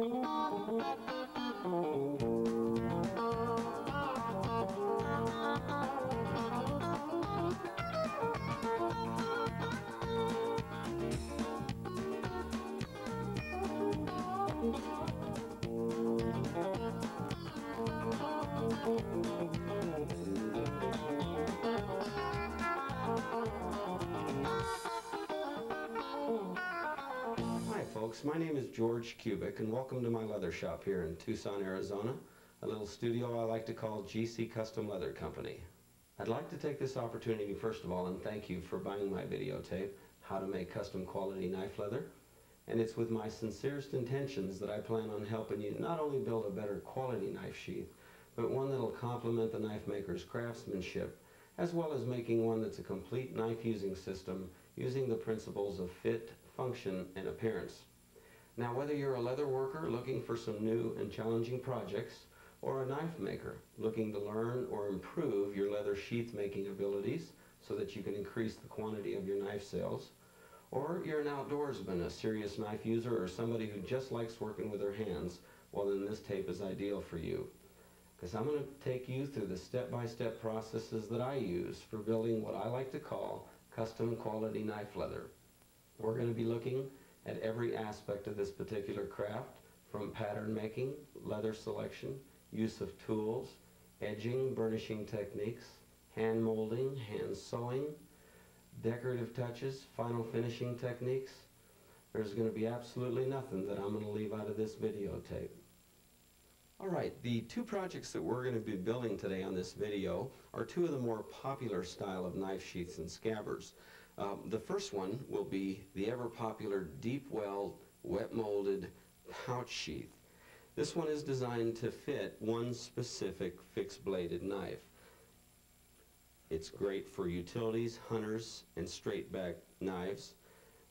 Música folks, my name is George Kubik and welcome to my leather shop here in Tucson, Arizona, a little studio I like to call GC Custom Leather Company. I'd like to take this opportunity first of all and thank you for buying my videotape, How to Make Custom Quality Knife Leather. And it's with my sincerest intentions that I plan on helping you not only build a better quality knife sheath, but one that'll complement the knife maker's craftsmanship, as well as making one that's a complete knife using system using the principles of fit, function, and appearance. Now whether you're a leather worker looking for some new and challenging projects, or a knife maker looking to learn or improve your leather sheath making abilities so that you can increase the quantity of your knife sales, or you're an outdoorsman, a serious knife user, or somebody who just likes working with their hands, well then this tape is ideal for you. Because I'm going to take you through the step-by-step -step processes that I use for building what I like to call custom quality knife leather. We're going to be looking at every aspect of this particular craft, from pattern making, leather selection, use of tools, edging, burnishing techniques, hand molding, hand sewing, decorative touches, final finishing techniques. There's going to be absolutely nothing that I'm going to leave out of this videotape. Alright, the two projects that we're going to be building today on this video are two of the more popular style of knife sheaths and scabbards. Um, the first one will be the ever popular deep well wet molded pouch sheath. This one is designed to fit one specific fixed bladed knife. It's great for utilities, hunters, and straight back knives.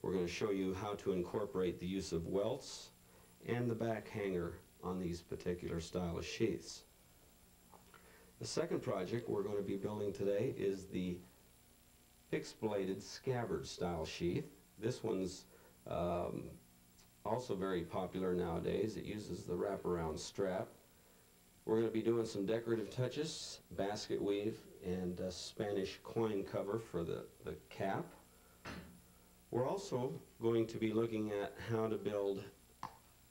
We're going to show you how to incorporate the use of welts and the back hanger on these particular style of sheaths. The second project we're going to be building today is the fixed bladed scabbard style sheath. This one's um, also very popular nowadays. It uses the wraparound strap. We're going to be doing some decorative touches, basket weave, and a Spanish coin cover for the, the cap. We're also going to be looking at how to build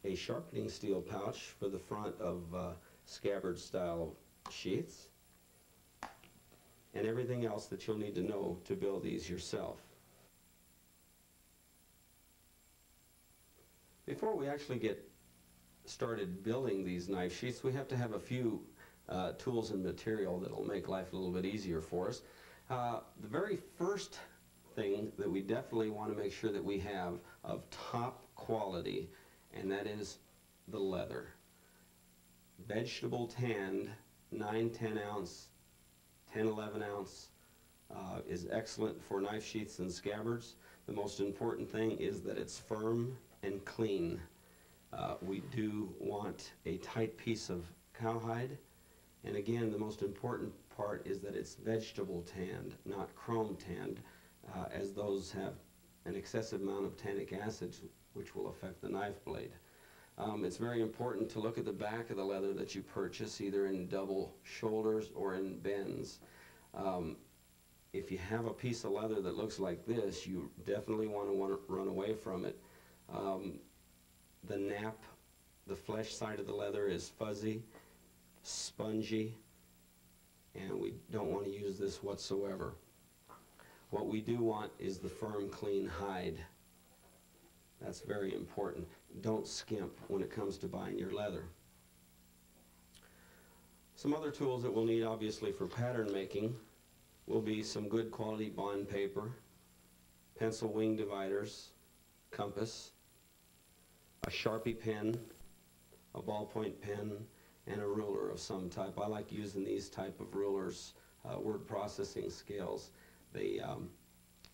a sharpening steel pouch for the front of uh, scabbard style sheaths and everything else that you'll need to know to build these yourself. Before we actually get started building these knife sheaths, we have to have a few uh, tools and material that'll make life a little bit easier for us. Uh, the very first thing that we definitely want to make sure that we have of top quality, and that is the leather. Vegetable tanned, 9, 10 ounce 10, 11 ounce uh, is excellent for knife sheaths and scabbards. The most important thing is that it's firm and clean. Uh, we do want a tight piece of cowhide. And again, the most important part is that it's vegetable tanned, not chrome tanned, uh, as those have an excessive amount of tannic acid, which will affect the knife blade. Um, it's very important to look at the back of the leather that you purchase, either in double shoulders or in bends. Um, if you have a piece of leather that looks like this, you definitely want to run away from it. Um, the nap, the flesh side of the leather is fuzzy, spongy, and we don't want to use this whatsoever. What we do want is the firm, clean hide. That's very important. Don't skimp when it comes to buying your leather. Some other tools that we'll need obviously for pattern making will be some good quality bond paper, pencil wing dividers, compass, a Sharpie pen, a ballpoint pen, and a ruler of some type. I like using these type of rulers, uh, word processing scales. They um,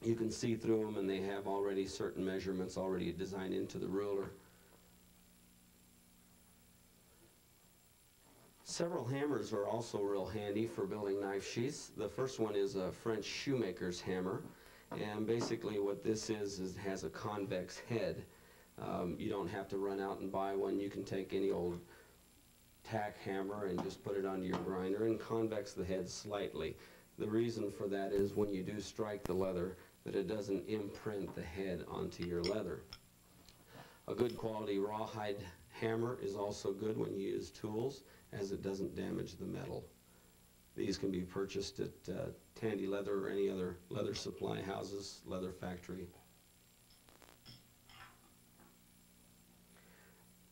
you can see through them and they have already certain measurements already designed into the ruler. Several hammers are also real handy for building knife sheaths. The first one is a French shoemaker's hammer and basically what this is is it has a convex head. Um, you don't have to run out and buy one. You can take any old tack hammer and just put it onto your grinder and convex the head slightly. The reason for that is when you do strike the leather, that it doesn't imprint the head onto your leather. A good quality rawhide hammer is also good when you use tools as it doesn't damage the metal. These can be purchased at uh, Tandy Leather or any other leather supply houses, leather factory.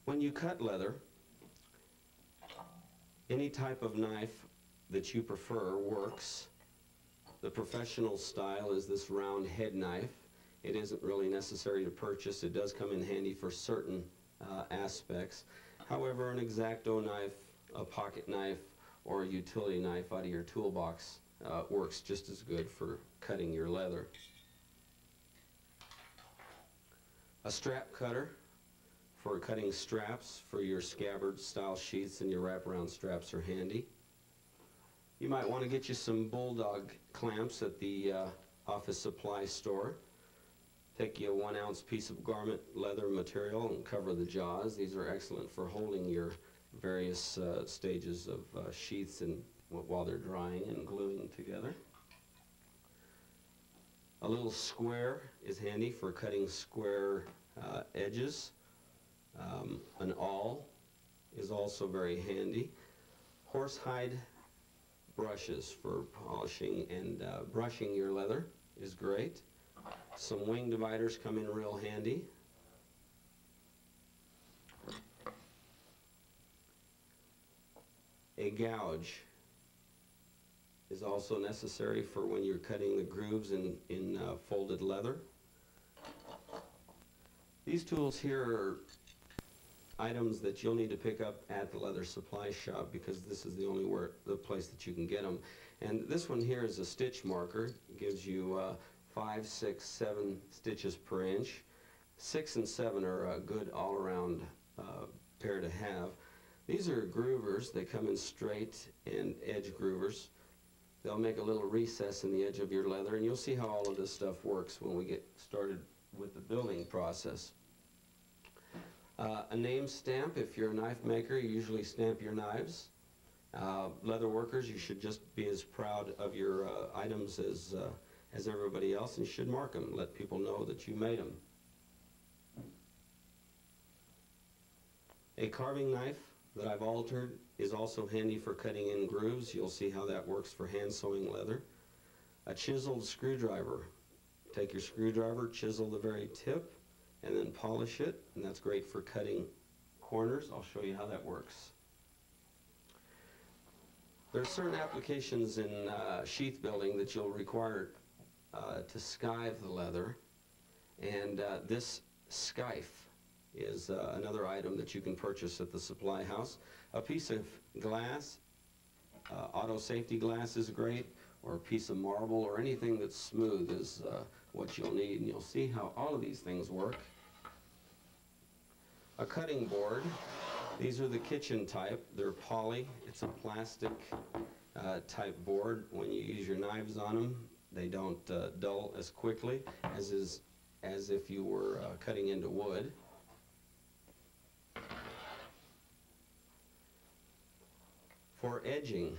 When you cut leather, any type of knife that you prefer works. The professional style is this round head knife. It isn't really necessary to purchase. It does come in handy for certain uh, aspects. However, an X-Acto knife, a pocket knife, or a utility knife out of your toolbox uh, works just as good for cutting your leather. A strap cutter for cutting straps for your scabbard style sheaths and your wraparound straps are handy. You might want to get you some bulldog clamps at the uh, office supply store. Take you a one ounce piece of garment leather material and cover the jaws. These are excellent for holding your various uh, stages of uh, sheaths and while they're drying and gluing together. A little square is handy for cutting square uh, edges. Um, an awl is also very handy. Horsehide brushes for polishing and uh, brushing your leather is great. Some wing dividers come in real handy. A gouge is also necessary for when you're cutting the grooves in, in uh, folded leather. These tools here are items that you'll need to pick up at the leather supply shop because this is the only where, the place that you can get them. And this one here is a stitch marker. It gives you uh, five, six, seven stitches per inch. Six and seven are a good all-around uh, pair to have. These are groovers. They come in straight and edge groovers. They'll make a little recess in the edge of your leather, and you'll see how all of this stuff works when we get started with the building process. Uh, a name stamp, if you're a knife maker, you usually stamp your knives. Uh, leather workers, you should just be as proud of your uh, items as, uh, as everybody else and you should mark them. Let people know that you made them. A carving knife that I've altered is also handy for cutting in grooves. You'll see how that works for hand sewing leather. A chiseled screwdriver. Take your screwdriver, chisel the very tip, and then polish it, and that's great for cutting corners. I'll show you how that works. There are certain applications in uh, sheath building that you'll require uh, to skive the leather, and uh, this skife is uh, another item that you can purchase at the supply house. A piece of glass, uh, auto safety glass is great, or a piece of marble, or anything that's smooth is uh, what you'll need, and you'll see how all of these things work. A cutting board, these are the kitchen type, they're poly, it's a plastic uh, type board. When you use your knives on them, they don't uh, dull as quickly as, is, as if you were uh, cutting into wood. For edging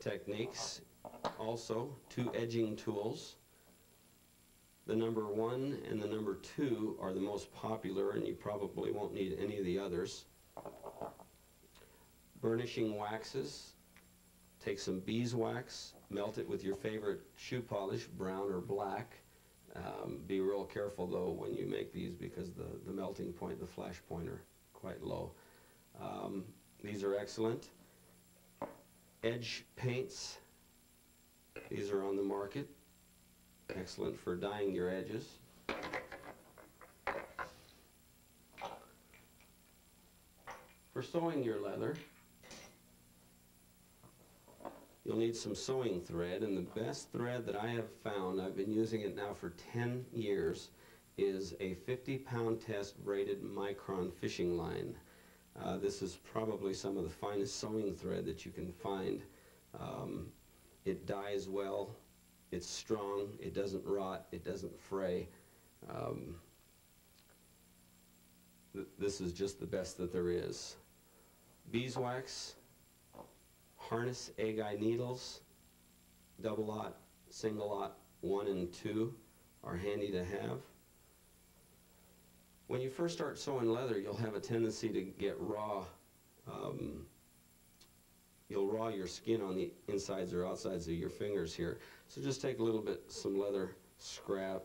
techniques, also two edging tools. The number one and the number two are the most popular and you probably won't need any of the others. Burnishing waxes. Take some beeswax, melt it with your favorite shoe polish, brown or black. Um, be real careful though when you make these because the, the melting point, the flash point are quite low. Um, these are excellent. Edge paints. These are on the market. Excellent for dyeing your edges. For sewing your leather, you'll need some sewing thread, and the best thread that I have found, I've been using it now for 10 years, is a 50 pound test braided micron fishing line. Uh, this is probably some of the finest sewing thread that you can find. Um, it dyes well, it's strong, it doesn't rot, it doesn't fray. Um, th- this is just the best that there is. Beeswax, harness egg eye needles, double lot, single lot, one and two are handy to have. When you first start sewing leather, you'll have a tendency to get raw. Um, you'll raw your skin on the insides or outsides of your fingers here. So just take a little bit, some leather scrap,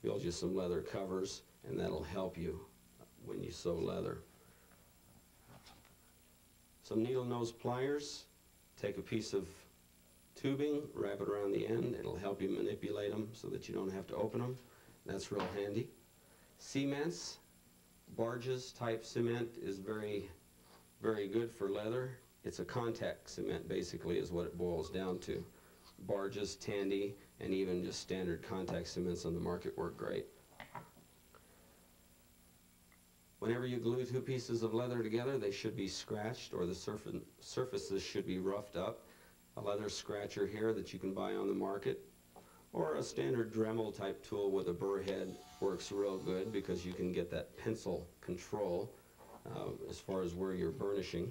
build you some leather covers, and that'll help you when you sew leather. Some needle nose pliers, take a piece of tubing, wrap it around the end, it'll help you manipulate them so that you don't have to open them. That's real handy. Cements, barges type cement is very, very good for leather. It's a contact cement basically is what it boils down to. Barges, Tandy, and even just standard contact cements on the market work great. Whenever you glue two pieces of leather together, they should be scratched or the surf- surfaces should be roughed up. A leather scratcher here that you can buy on the market or a standard Dremel type tool with a burr head works real good because you can get that pencil control uh, as far as where you're burnishing.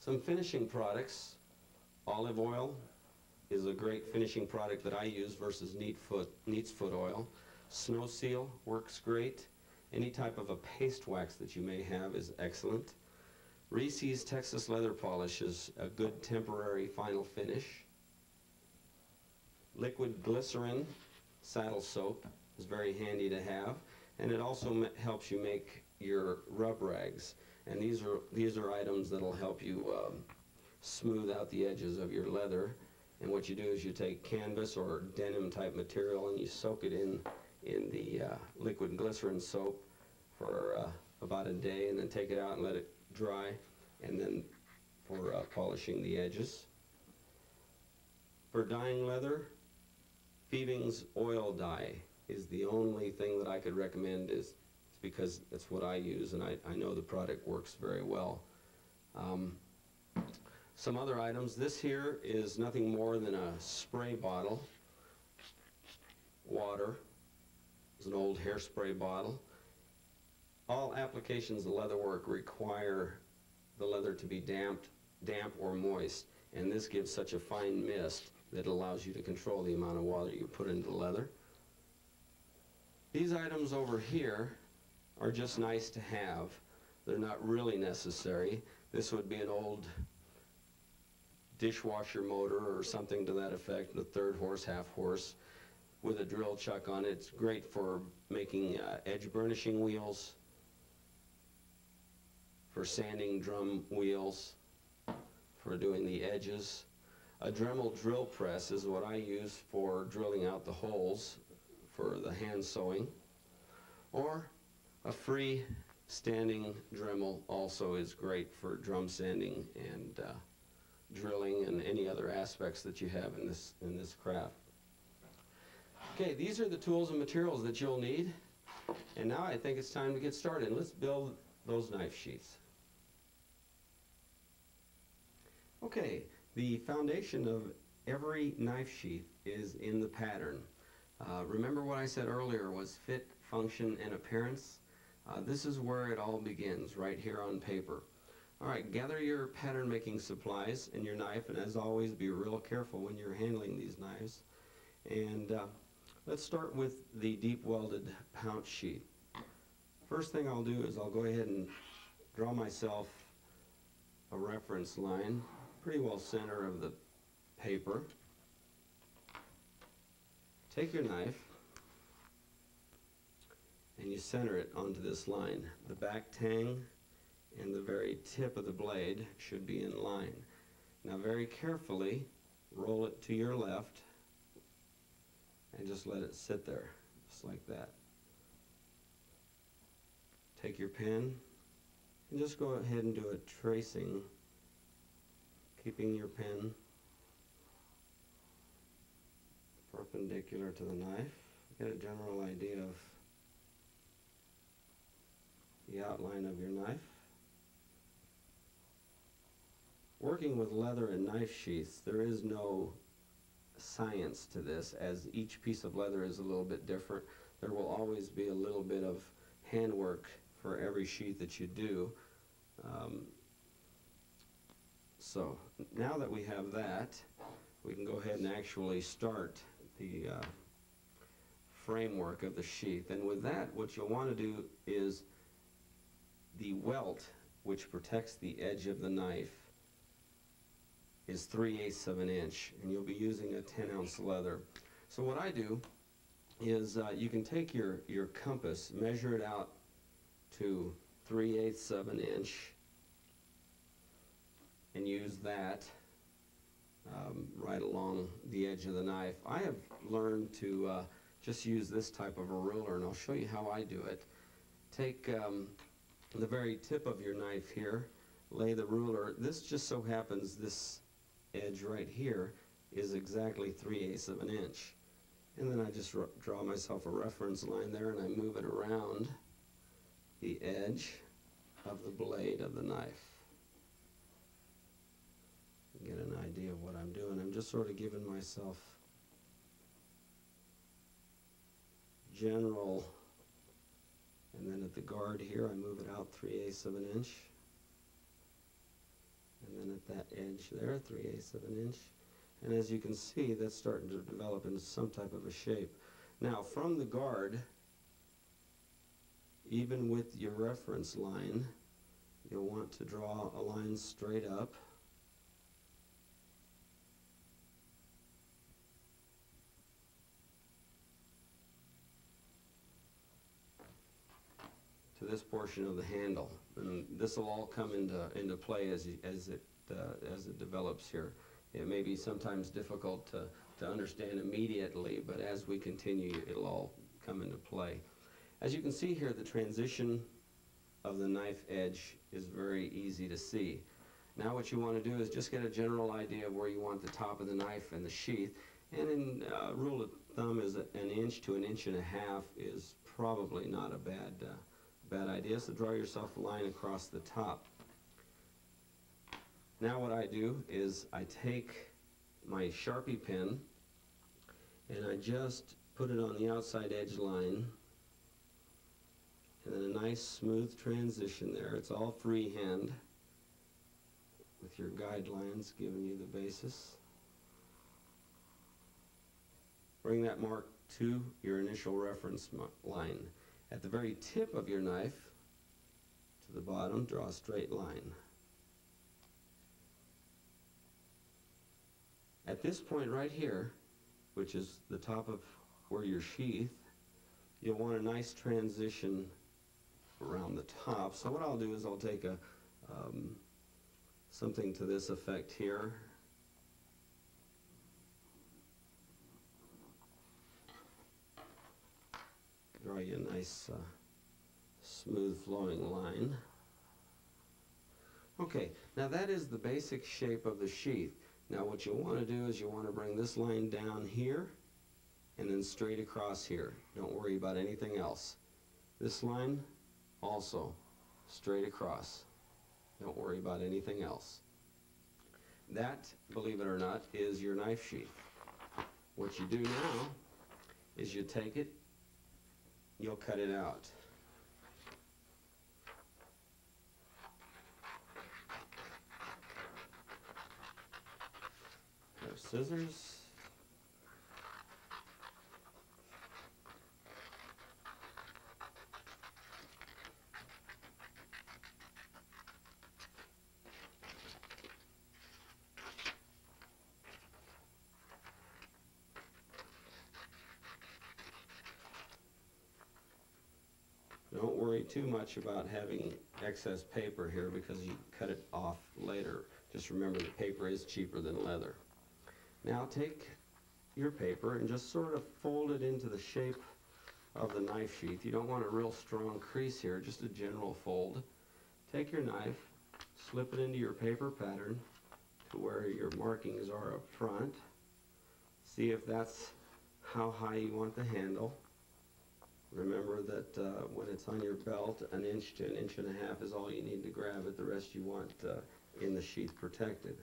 Some finishing products. Olive oil is a great finishing product that I use versus neat foot, neat's foot oil. Sno-Seal works great. Any type of a paste wax that you may have is excellent. Reese's Texas Leather Polish is a good temporary final finish. Liquid glycerin saddle soap is very handy to have, and it also helps you make your rub rags. And these are these are items that'll help you um, smooth out the edges of your leather. And what you do is you take canvas or denim type material and you soak it in in the uh, liquid glycerin soap for uh, about a day, and then take it out and let it dry, and then for uh, polishing the edges. For dyeing leather, Fiebing's oil dye is the only thing that I could recommend is because it's what I use and I, I know the product works very well. Um, some other items, this here is nothing more than a spray bottle, water, it's an old hairspray bottle. All applications of leatherwork require the leather to be damped, damp or moist, and this gives such a fine mist that it allows you to control the amount of water you put into the leather. These items over here are just nice to have. They're not really necessary. This would be an old dishwasher motor or something to that effect, the third horse, half horse, with a drill chuck on it. It's great for making uh, edge burnishing wheels, for sanding drum wheels, for doing the edges. A Dremel drill press is what I use for drilling out the holes for the hand sewing. Or a free standing Dremel also is great for drum sanding and uh, drilling and any other aspects that you have in this, in this craft. Okay, these are the tools and materials that you'll need. And now I think it's time to get started. Let's build those knife sheaths. Okay, the foundation of every knife sheath is in the pattern. Uh, remember what I said earlier was fit, function, and appearance? Uh, this is where it all begins, right here on paper. All right, gather your pattern making supplies and your knife, and as always, be real careful when you're handling these knives. And uh, let's start with the deep welded pounce sheath. First thing I'll do is I'll go ahead and draw myself a reference line, pretty well center of the paper. Take your knife and you center it onto this line. The back tang and the very tip of the blade should be in line. Now very carefully roll it to your left and just let it sit there, just like that. Take your pen and just go ahead and do a tracing, keeping your pen perpendicular to the knife. Get a general idea of the outline of your knife. Working with leather and knife sheaths, there is no science to this, as each piece of leather is a little bit different. There will always be a little bit of handwork for every sheath that you do. Um, so now that we have that, we can go ahead and actually start the uh, framework of the sheath. And with that, what you'll want to do is the welt, which protects the edge of the knife, is 3 eighths of an inch, and you'll be using a 10 ounce leather. So what I do is uh, you can take your, your compass, measure it out to 3 eighths of an inch, and use that um, right along the edge of the knife. I have learned to uh, just use this type of a ruler, and I'll show you how I do it. Take um, the very tip of your knife here, lay the ruler. This just so happens this edge right here is exactly 3 eighths of an inch. And then I just draw myself a reference line there and I move it around the edge of the blade of the knife. Get an idea of what I'm doing. I'm just sort of giving myself general, and then at the guard here I move it out 3 eighths of an inch. And then at that edge there, 3 eighths of an inch. And as you can see, that's starting to develop into some type of a shape. Now, from the guard, even with your reference line, you'll want to draw a line straight up. This portion of the handle. And this will all come into, into play as, as, it, uh, as it develops here. It may be sometimes difficult to, to understand immediately, but as we continue, it'll all come into play. As you can see here, the transition of the knife edge is very easy to see. Now what you want to do is just get a general idea of where you want the top of the knife and the sheath. And in uh, rule of thumb is an inch to an inch and a half is probably not a bad, uh, bad idea. So draw yourself a line across the top. Now what I do is I take my Sharpie pen and I just put it on the outside edge line and then a nice smooth transition there. It's all freehand with your guidelines giving you the basis. Bring that mark to your initial reference line. At the very tip of your knife, to the bottom, draw a straight line. At this point right here, which is the top of where your sheath, you'll want a nice transition around the top. So what I'll do is I'll take a um, something to this effect here. Draw you a nice uh, smooth flowing line. Okay, now that is the basic shape of the sheath. Now what you want to do is you want to bring this line down here and then straight across here. Don't worry about anything else. This line also straight across. Don't worry about anything else. That, believe it or not, is your knife sheath. What you do now is you take it, you'll cut it out. scissors. Don't worry too much about having excess paper here because you cut it off later. Just remember the paper is cheaper than leather. Now take your paper and just sort of fold it into the shape of the knife sheath. You don't want a real strong crease here, just a general fold. Take your knife, slip it into your paper pattern to where your markings are up front. See if that's how high you want the handle. Remember that uh, when it's on your belt, an inch to an inch and a half is all you need to grab it. The rest you want uh, in the sheath protected.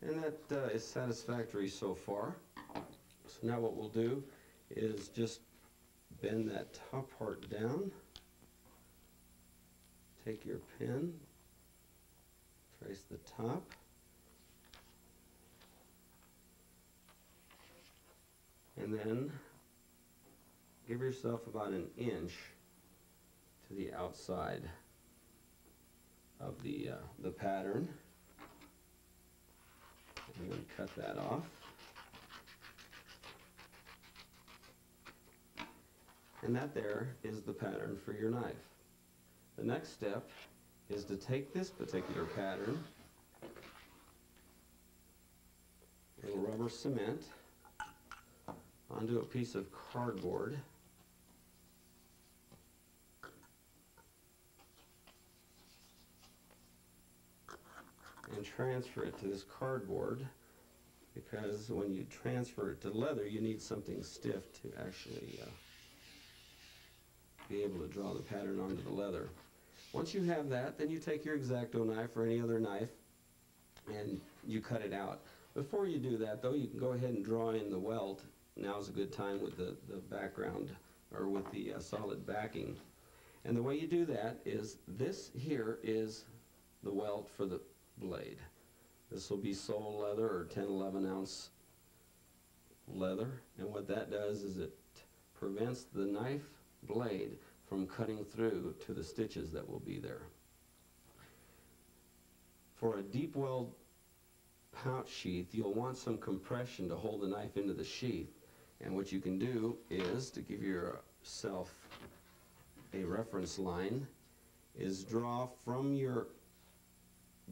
And that uh, is satisfactory so far. So now what we'll do is just bend that top part down. Take your pin, trace the top. And then give yourself about an inch to the outside of the, uh, the pattern. And then cut that off. And that there is the pattern for your knife. The next step is to take this particular pattern, a little rubber cement, onto a piece of cardboard. And transfer it to this cardboard because when you transfer it to leather you need something stiff to actually uh, be able to draw the pattern onto the leather. Once you have that, then you take your X-Acto knife or any other knife and you cut it out. Before you do that though, you can go ahead and draw in the welt. Now's a good time with the, the background or with the uh, solid backing. And the way you do that is this here is the welt for the blade. This will be sole leather or 10, 11 ounce leather. And what that does is it prevents the knife blade from cutting through to the stitches that will be there. For a deep weld pouch sheath, you'll want some compression to hold the knife into the sheath. And what you can do is, to give yourself a reference line, is draw from your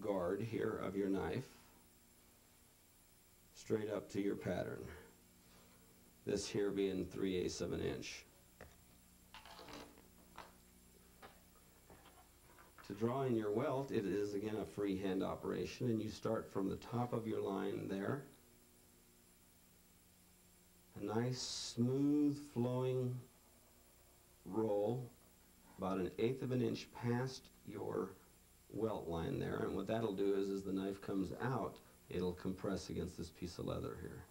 guard here of your knife straight up to your pattern. This here being 3 eighths of an inch. To draw in your welt, it is again a freehand operation and you start from the top of your line there. A nice smooth flowing roll about an eighth of an inch past your welt line there. And what that'll do is as the knife comes out it'll compress against this piece of leather here.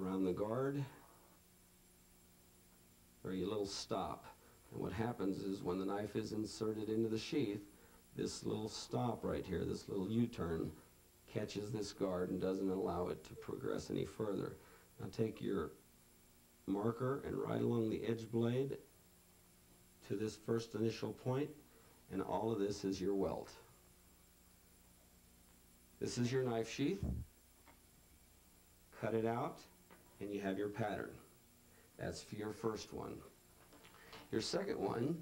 Around the guard or your little stop. And what happens is when the knife is inserted into the sheath this little stop right here this little U-turn catches this guard and doesn't allow it to progress any further. Now take your marker and right along the edge blade to this first initial point and all of this is your welt. This is your knife sheath. Cut it out and you have your pattern. That's for your first one. Your second one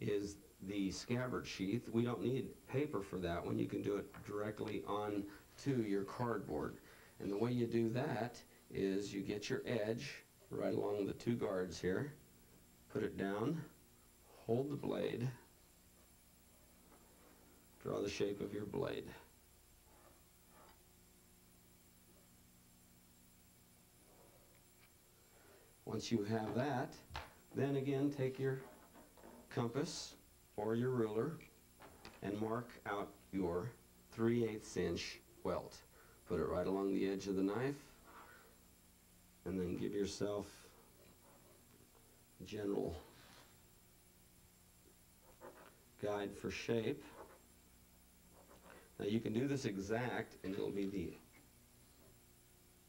is the scabbard sheath. We don't need paper for that one. You can do it directly on to your cardboard. And the way you do that is you get your edge right along the two guards here, put it down, hold the blade, draw the shape of your blade. Once you have that, then again take your compass or your ruler and mark out your 3 8 inch welt. Put it right along the edge of the knife and then give yourself general guide for shape. Now you can do this exact and it'll be the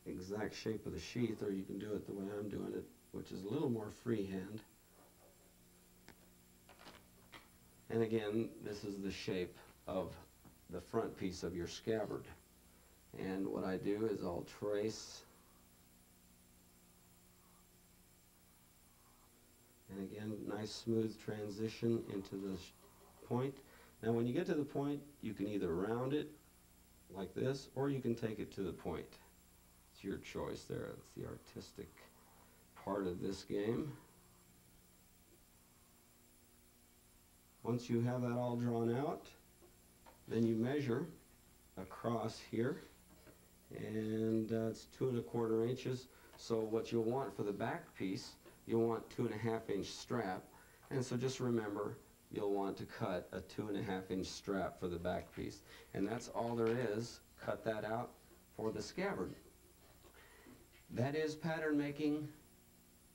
exact shape of the sheath or you can do it the way I'm doing it which is a little more freehand. And again this is the shape of the front piece of your scabbard and what I do is I'll trace and again nice smooth transition into the point. Now when you get to the point, you can either round it like this, or you can take it to the point. It's your choice there. It's the artistic part of this game. Once you have that all drawn out, then you measure across here, and uh, it's two and a quarter inches. So what you'll want for the back piece, you'll want two and a half inch strap. And so just remember, you'll want to cut a two and a half inch strap for the back piece. And that's all there is. Cut that out for the scabbard. That is pattern making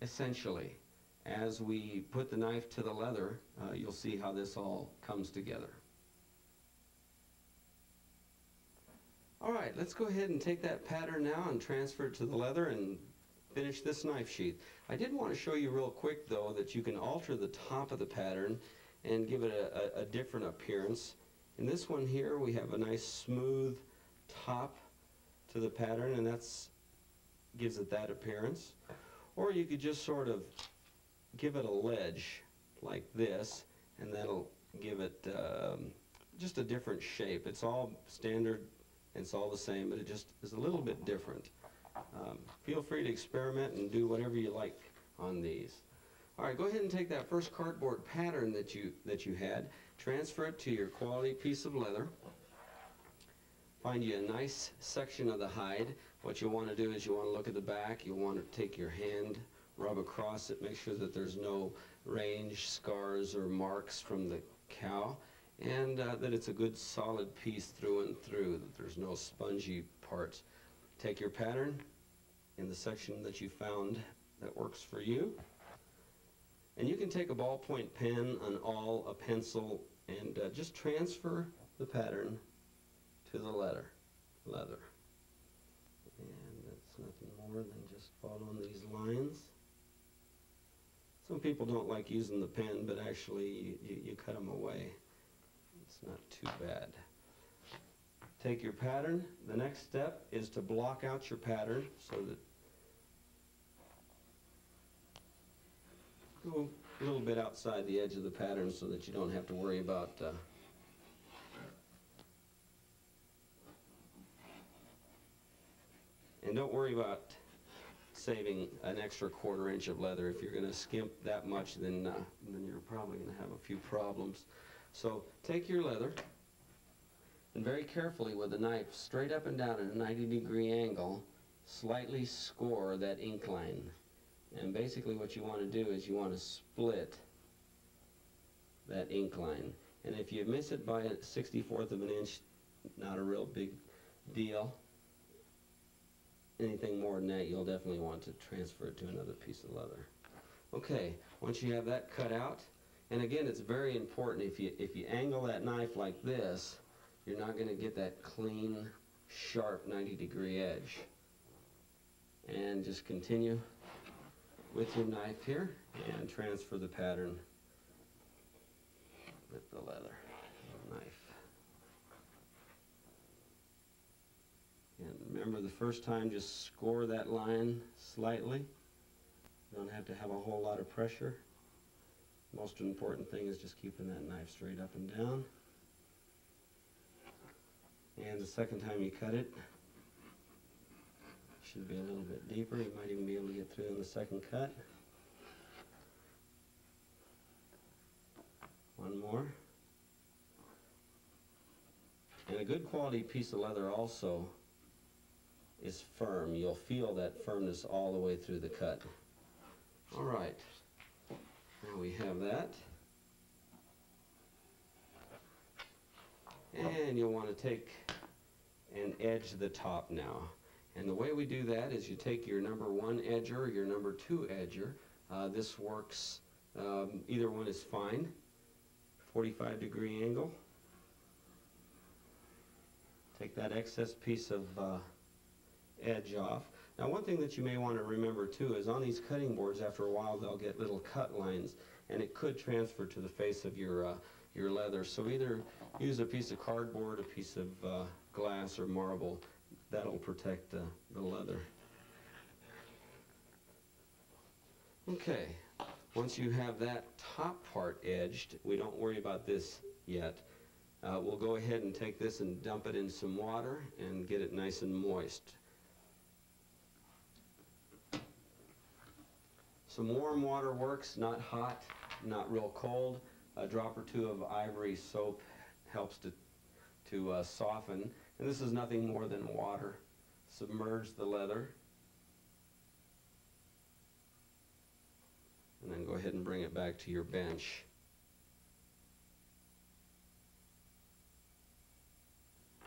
essentially. As we put the knife to the leather, uh, you'll see how this all comes together. All right, let's go ahead and take that pattern now and transfer it to the leather and finish this knife sheath. I did want to show you real quick though that you can alter the top of the pattern and give it a, a, a different appearance. In this one here we have a nice smooth top to the pattern and that's gives it that appearance. Or you could just sort of give it a ledge like this and that'll give it um, just a different shape. It's all standard, it's all the same, but it just is a little bit different. Um, feel free to experiment and do whatever you like on these. All right, go ahead and take that first cardboard pattern that you, that you had, transfer it to your quality piece of leather. Find you a nice section of the hide. What you want to do is you want to look at the back. You want to take your hand, rub across it, make sure that there's no range, scars, or marks from the cow, and uh, that it's a good solid piece through and through, that there's no spongy parts. Take your pattern in the section that you found that works for you. And you can take a ballpoint pen, an awl, a pencil, and uh, just transfer the pattern to the letter, leather. And that's nothing more than just following these lines. Some people don't like using the pen, but actually you, you, you cut them away. It's not too bad. Take your pattern. The next step is to block out your pattern so that go a little bit outside the edge of the pattern so that you don't have to worry about uh, and don't worry about saving an extra quarter inch of leather. If you're going to skimp that much then uh, then you're probably going to have a few problems. So take your leather and very carefully with the knife straight up and down at a 90 degree angle slightly score that incline and basically what you want to do is you want to split that ink line. And if you miss it by a 64th of an inch, not a real big deal. Anything more than that, you'll definitely want to transfer it to another piece of leather. Okay, once you have that cut out, and again, it's very important, if you, if you angle that knife like this, you're not going to get that clean, sharp 90 degree edge. And just continue with your knife here and transfer the pattern with the leather knife. And remember the first time just score that line slightly. You don't have to have a whole lot of pressure. Most important thing is just keeping that knife straight up and down. And the second time you cut it, should be a little bit deeper. You might even be able to get through in the second cut. One more. And a good quality piece of leather also is firm. You'll feel that firmness all the way through the cut. All right. Now we have that. And you'll want to take and edge the top now. And the way we do that is you take your number one edger, your number two edger. Uh, this works, um, either one is fine. 45 degree angle. Take that excess piece of uh, edge off. Now one thing that you may want to remember too is on these cutting boards after a while they'll get little cut lines and it could transfer to the face of your, uh, your leather. So either use a piece of cardboard, a piece of uh, glass or marble that'll protect uh, the leather. Okay, once you have that top part edged, we don't worry about this yet. Uh, we'll go ahead and take this and dump it in some water and get it nice and moist. Some warm water works, not hot, not real cold. A drop or two of ivory soap helps to, to uh, soften. And this is nothing more than water. Submerge the leather. And then go ahead and bring it back to your bench.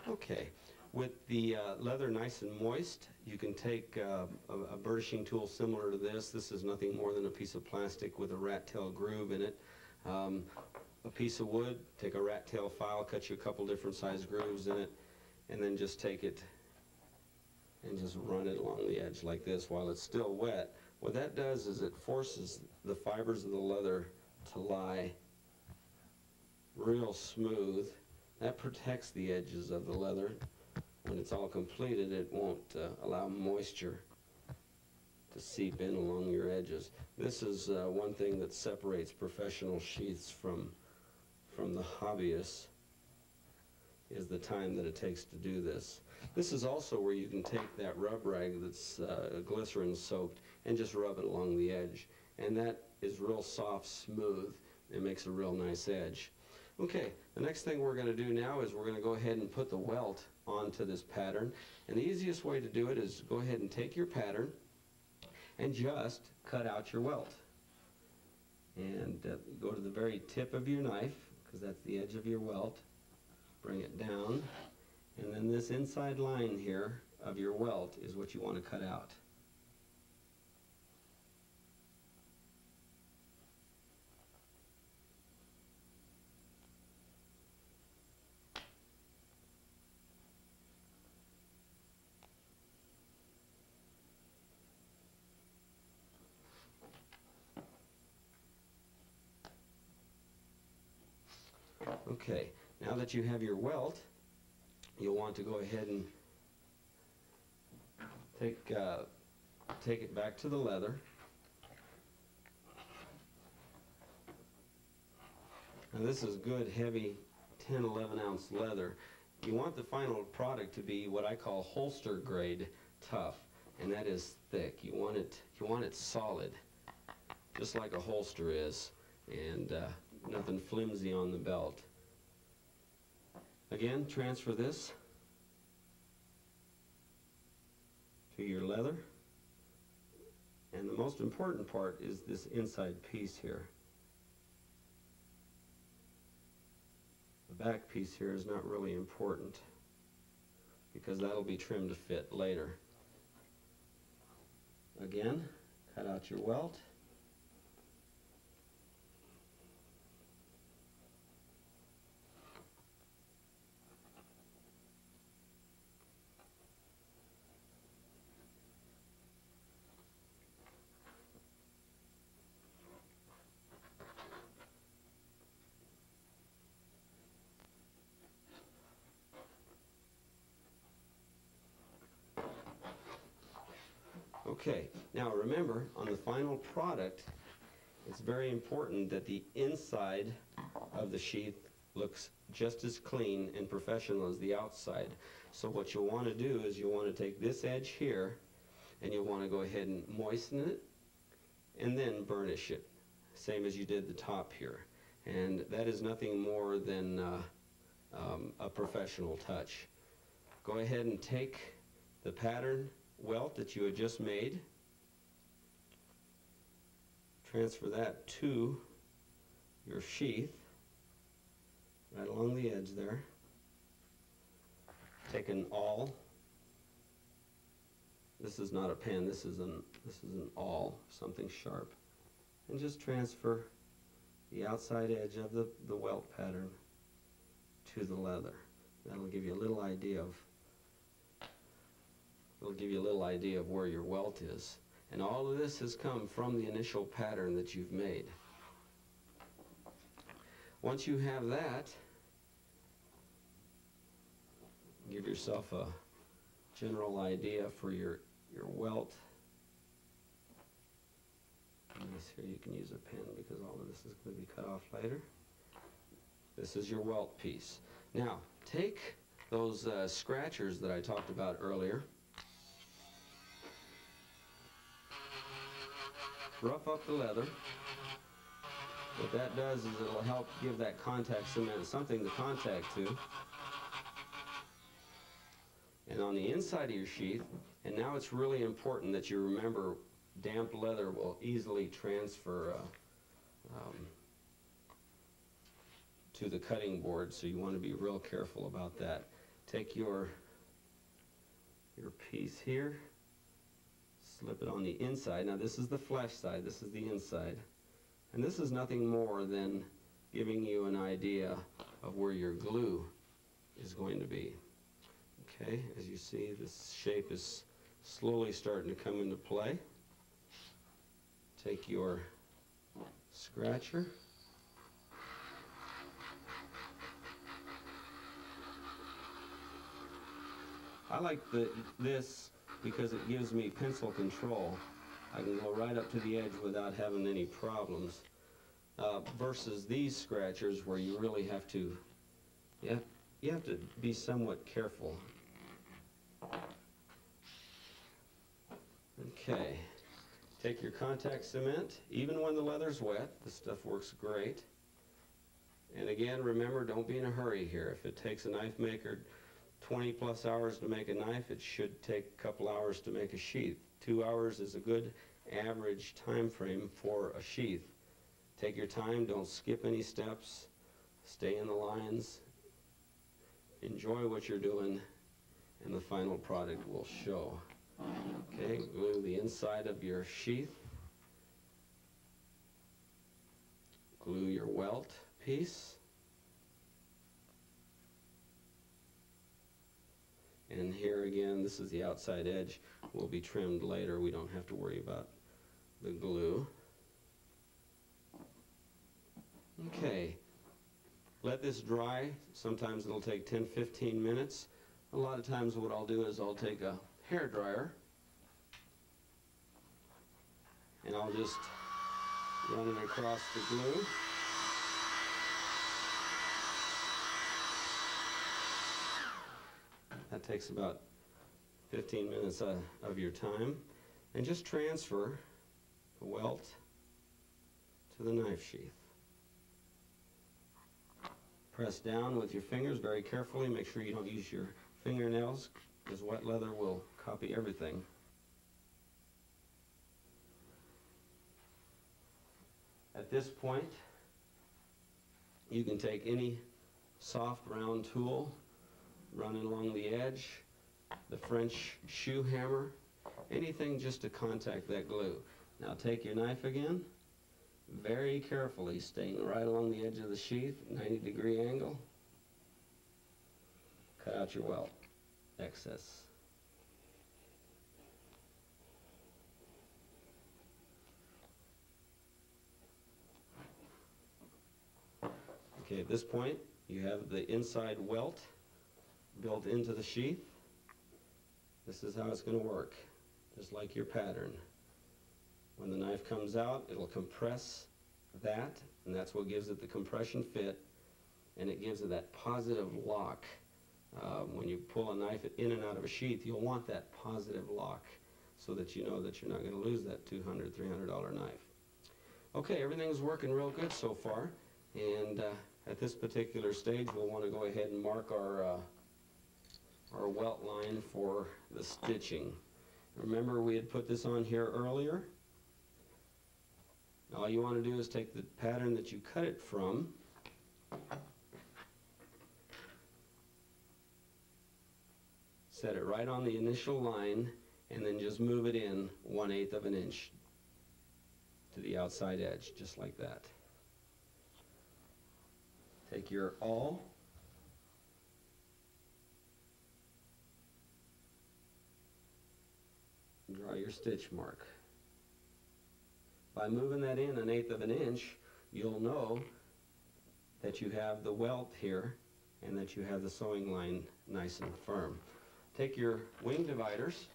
Okay, with the uh, leather nice and moist, you can take uh, a, a burnishing tool similar to this. This is nothing more than a piece of plastic with a rat tail groove in it. Um, a piece of wood, take a rat tail file, cut you a couple different size grooves in it, and then just take it and just run it along the edge like this while it's still wet. What that does is it forces the fibers of the leather to lie real smooth. That protects the edges of the leather. When it's all completed, it won't uh, allow moisture to seep in along your edges. This is uh, one thing that separates professional sheaths from, from the hobbyists is the time that it takes to do this. This is also where you can take that rub rag that's uh, glycerin soaked and just rub it along the edge. And that is real soft, smooth. It makes a real nice edge. Okay, the next thing we're going to do now is we're going to go ahead and put the welt onto this pattern. And the easiest way to do it is go ahead and take your pattern and just cut out your welt. And uh, go to the very tip of your knife, because that's the edge of your welt. Bring it down. And then this inside line here of your welt is what you want to cut out. That you have your welt, you'll want to go ahead and take, uh, take it back to the leather. Now this is good, heavy 10, 11 ounce leather. You want the final product to be what I call holster grade tough, and that is thick. You want it, you want it solid, just like a holster is, and uh, nothing flimsy on the belt. Again, transfer this to your leather. And the most important part is this inside piece here. The back piece here is not really important because that'll be trimmed to fit later. Again, cut out your welt. Remember, on the final product, it's very important that the inside of the sheath looks just as clean and professional as the outside. So what you'll want to do is you'll want to take this edge here and you'll want to go ahead and moisten it and then burnish it, same as you did the top here. And that is nothing more than uh, um, a professional touch. Go ahead and take the pattern welt that you had just made. Transfer that to your sheath, right along the edge there. Take an awl. This is not a pen, this is an, this is an awl, something sharp. And just transfer the outside edge of the, the welt pattern to the leather. That'll give you a little idea of It'll give you a little idea of where your welt is. And all of this has come from the initial pattern that you've made. Once you have that, give yourself a general idea for your, your welt. Nice here, you can use a pen because all of this is going to be cut off later. This is your welt piece. Now, take those uh, scratchers that I talked about earlier. Rough up the leather. What that does is it'll help give that contact cement something to contact to. And on the inside of your sheath, and now it's really important that you remember damp leather will easily transfer uh, um, to the cutting board, so you want to be real careful about that. take your your piece here, slip it on the inside. Now this is the flesh side, this is the inside. And this is nothing more than giving you an idea of where your glue is going to be. Okay, as you see, this shape is slowly starting to come into play. Take your scratcher. I like the, this because it gives me pencil control. I can go right up to the edge without having any problems. Uh, versus these scratchers where you really have to, you have, you have to be somewhat careful. Okay, take your contact cement, even when the leather's wet, this stuff works great. And again, remember, don't be in a hurry here. If it takes a knife maker 20 plus hours to make a knife, it should take a couple hours to make a sheath. Two hours is a good average time frame for a sheath. Take your time, don't skip any steps, stay in the lines, enjoy what you're doing, and the final product will show. Okay, glue the inside of your sheath. Glue your welt piece. And here again, this is the outside edge. Will be trimmed later. We don't have to worry about the glue. Okay. Let this dry. Sometimes it'll take 10, 15 minutes. A lot of times what I'll do is I'll take a hair dryer and I'll just run it across the glue. That takes about 15 minutes uh, of your time. And just transfer the welt to the knife sheath. Press down with your fingers very carefully. Make sure you don't use your fingernails because wet leather will copy everything. At this point, you can take any soft round tool running along the edge, the French shoe hammer, anything just to contact that glue. Now take your knife again, very carefully, staying right along the edge of the sheath, 90 degree angle. Cut out your welt, excess. Okay, at this point, you have the inside welt built into the sheath. This is how it's going to work, just like your pattern. When the knife comes out, it'll compress that, and that's what gives it the compression fit, and it gives it that positive lock. Uh, when you pull a knife in and out of a sheath, you'll want that positive lock so that you know that you're not going to lose that $200, $300 knife. Okay, everything's working real good so far, and uh, at this particular stage, we'll want to go ahead and mark our uh, our welt line for the stitching. Remember we had put this on here earlier? All you want to do is take the pattern that you cut it from set it right on the initial line and then just move it in one eighth of an inch to the outside edge just like that. Take your awl draw your stitch mark. By moving that in an eighth of an inch, you'll know that you have the welt here and that you have the sewing line nice and firm. Take your wing dividers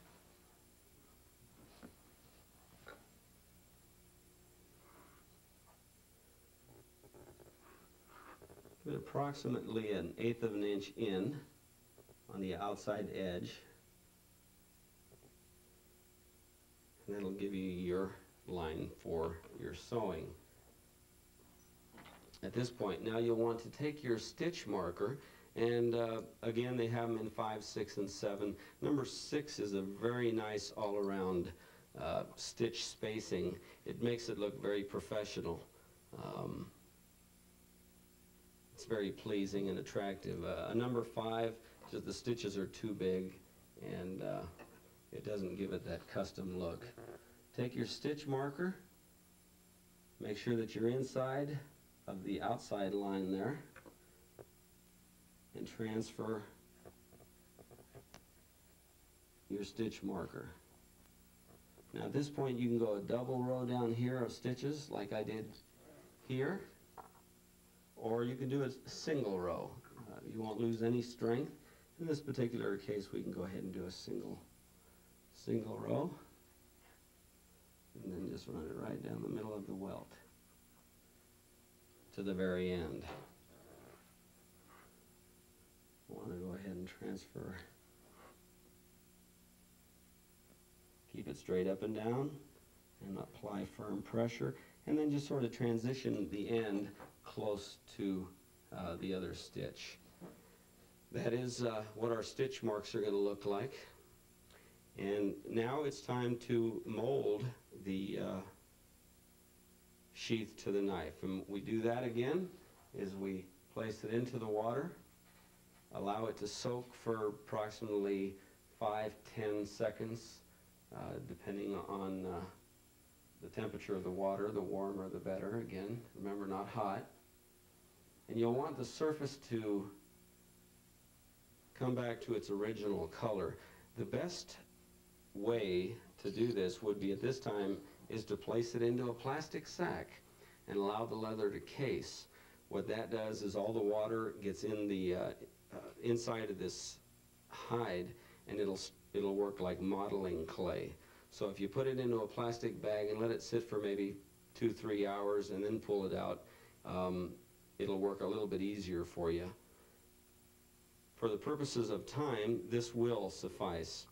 it approximately an eighth of an inch in on the outside edge and that'll give you your line for your sewing. At this point, now you'll want to take your stitch marker and uh, again they have them in 5, 6, and 7. Number 6 is a very nice all-around uh, stitch spacing. It makes it look very professional. Um, it's very pleasing and attractive. Uh, a number 5 just the stitches are too big and uh, it doesn't give it that custom look. Take your stitch marker, make sure that you're inside of the outside line there and transfer your stitch marker. Now at this point you can go a double row down here of stitches like I did here or you can do a single row. Uh, you won't lose any strength. In this particular case we can go ahead and do a single single row and then just run it right down the middle of the welt to the very end. I want to go ahead and transfer keep it straight up and down and apply firm pressure and then just sort of transition the end close to uh, the other stitch. That is uh, what our stitch marks are going to look like. And now it's time to mold the uh, sheath to the knife. And we do that again is we place it into the water, allow it to soak for approximately 5-10 seconds, uh, depending on uh, the temperature of the water. The warmer the better, again, remember not hot. And you'll want the surface to come back to its original color. The best way to do this would be at this time is to place it into a plastic sack and allow the leather to case. What that does is all the water gets in the uh, uh, inside of this hide and it'll it'll work like modeling clay. So if you put it into a plastic bag and let it sit for maybe two, three hours and then pull it out, um, it'll work a little bit easier for you. For the purposes of time, this will suffice.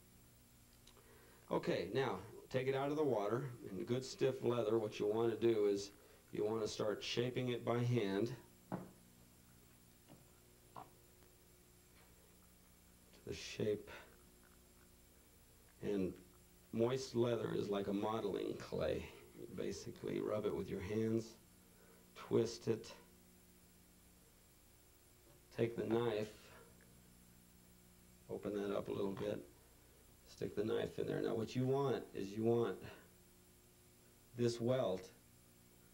Okay, now take it out of the water. In good stiff leather, what you want to do is you want to start shaping it by hand. To the shape. And moist leather is like a modeling clay. You basically rub it with your hands, twist it, take the knife, open that up a little bit, stick the knife in there. Now what you want is you want this welt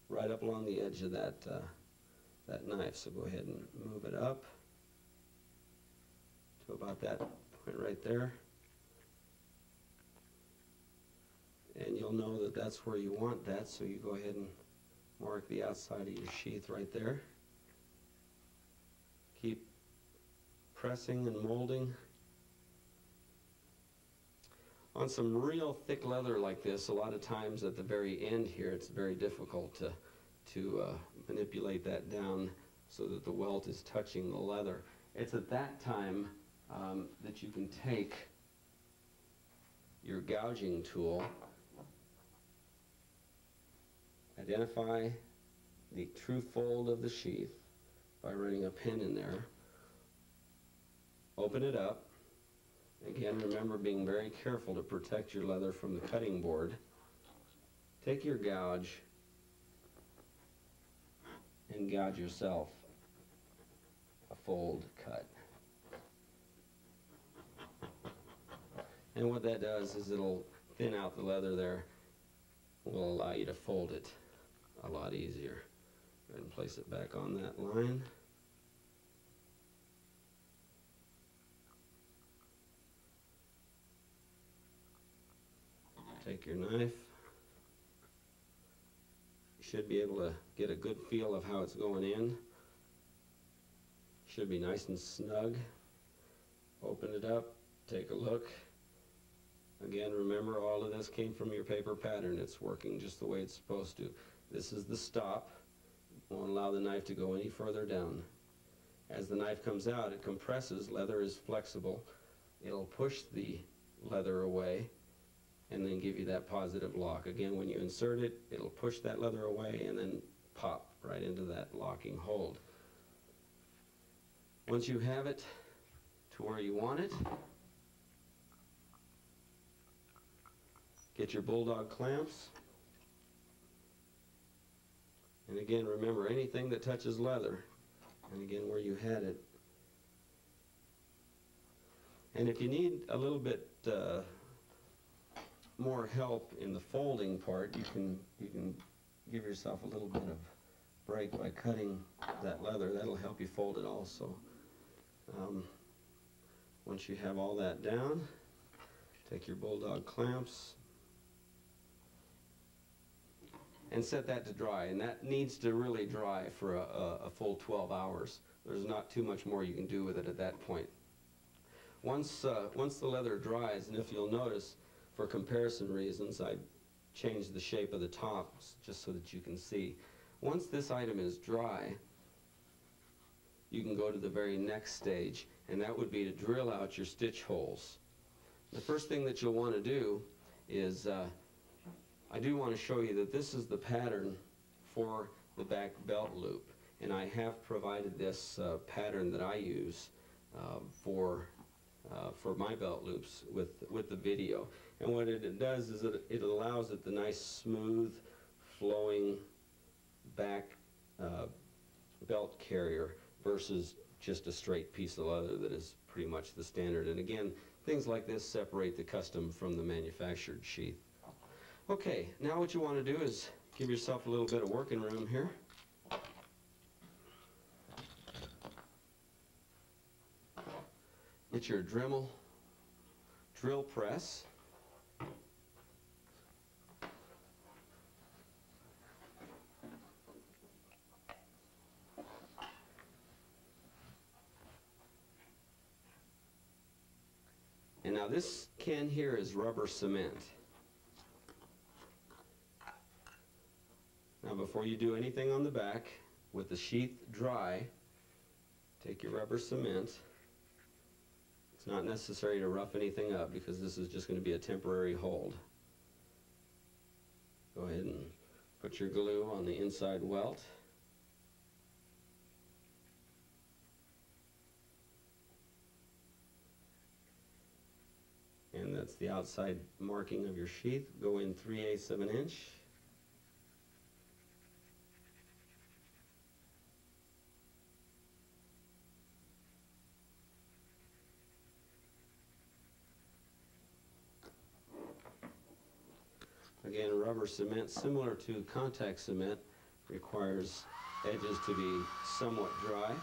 right up along the edge of that, uh, that knife. So go ahead and move it up to about that point right there. And you'll know that that's where you want that, so you go ahead and mark the outside of your sheath right there. Keep pressing and molding. On some real thick leather like this, a lot of times at the very end here, it's very difficult to, to uh, manipulate that down so that the welt is touching the leather. It's at that time um, that you can take your gouging tool, identify the true fold of the sheath by running a pin in there, open it up, Again, remember being very careful to protect your leather from the cutting board. Take your gouge and gouge yourself a fold cut. And what that does is it'll thin out the leather there, will allow you to fold it a lot easier. Go ahead and place it back on that line. Take your knife. You should be able to get a good feel of how it's going in. Should be nice and snug. Open it up, take a look. Again, remember all of this came from your paper pattern. It's working just the way it's supposed to. This is the stop. Won't allow the knife to go any further down. As the knife comes out, it compresses. Leather is flexible. It'll push the leather away and then give you that positive lock. Again, when you insert it, it'll push that leather away and then pop right into that locking hold. Once you have it to where you want it, get your bulldog clamps. And again, remember anything that touches leather, and again where you had it, And if you need a little bit uh, more help in the folding part, you can you can give yourself a little bit of break by cutting that leather. That'll help you fold it also. Um, once you have all that down, take your bulldog clamps and set that to dry. And that needs to really dry for a, a, a full 12 hours. There's not too much more you can do with it at that point. Once, uh, once the leather dries, and if you'll notice, for comparison reasons, I changed the shape of the top just so that you can see. Once this item is dry, you can go to the very next stage, and that would be to drill out your stitch holes. The first thing that you'll want to do is, uh, I do want to show you that this is the pattern for the back belt loop, and I have provided this uh, pattern that I use uh, for uh, for my belt loops with with the video. And what it does is it, it allows it the nice smooth flowing back uh, belt carrier versus just a straight piece of leather that is pretty much the standard. And again, things like this separate the custom from the manufactured sheath. Okay, now what you want to do is give yourself a little bit of working room here. Get your Dremel drill press. This can here is rubber cement. Now before you do anything on the back, with the sheath dry, take your rubber cement. It's not necessary to rough anything up because this is just going to be a temporary hold. Go ahead and put your glue on the inside welt. And that's the outside marking of your sheath. Go in 3 eighths of an inch. Again, rubber cement, similar to contact cement, requires edges to be somewhat dry.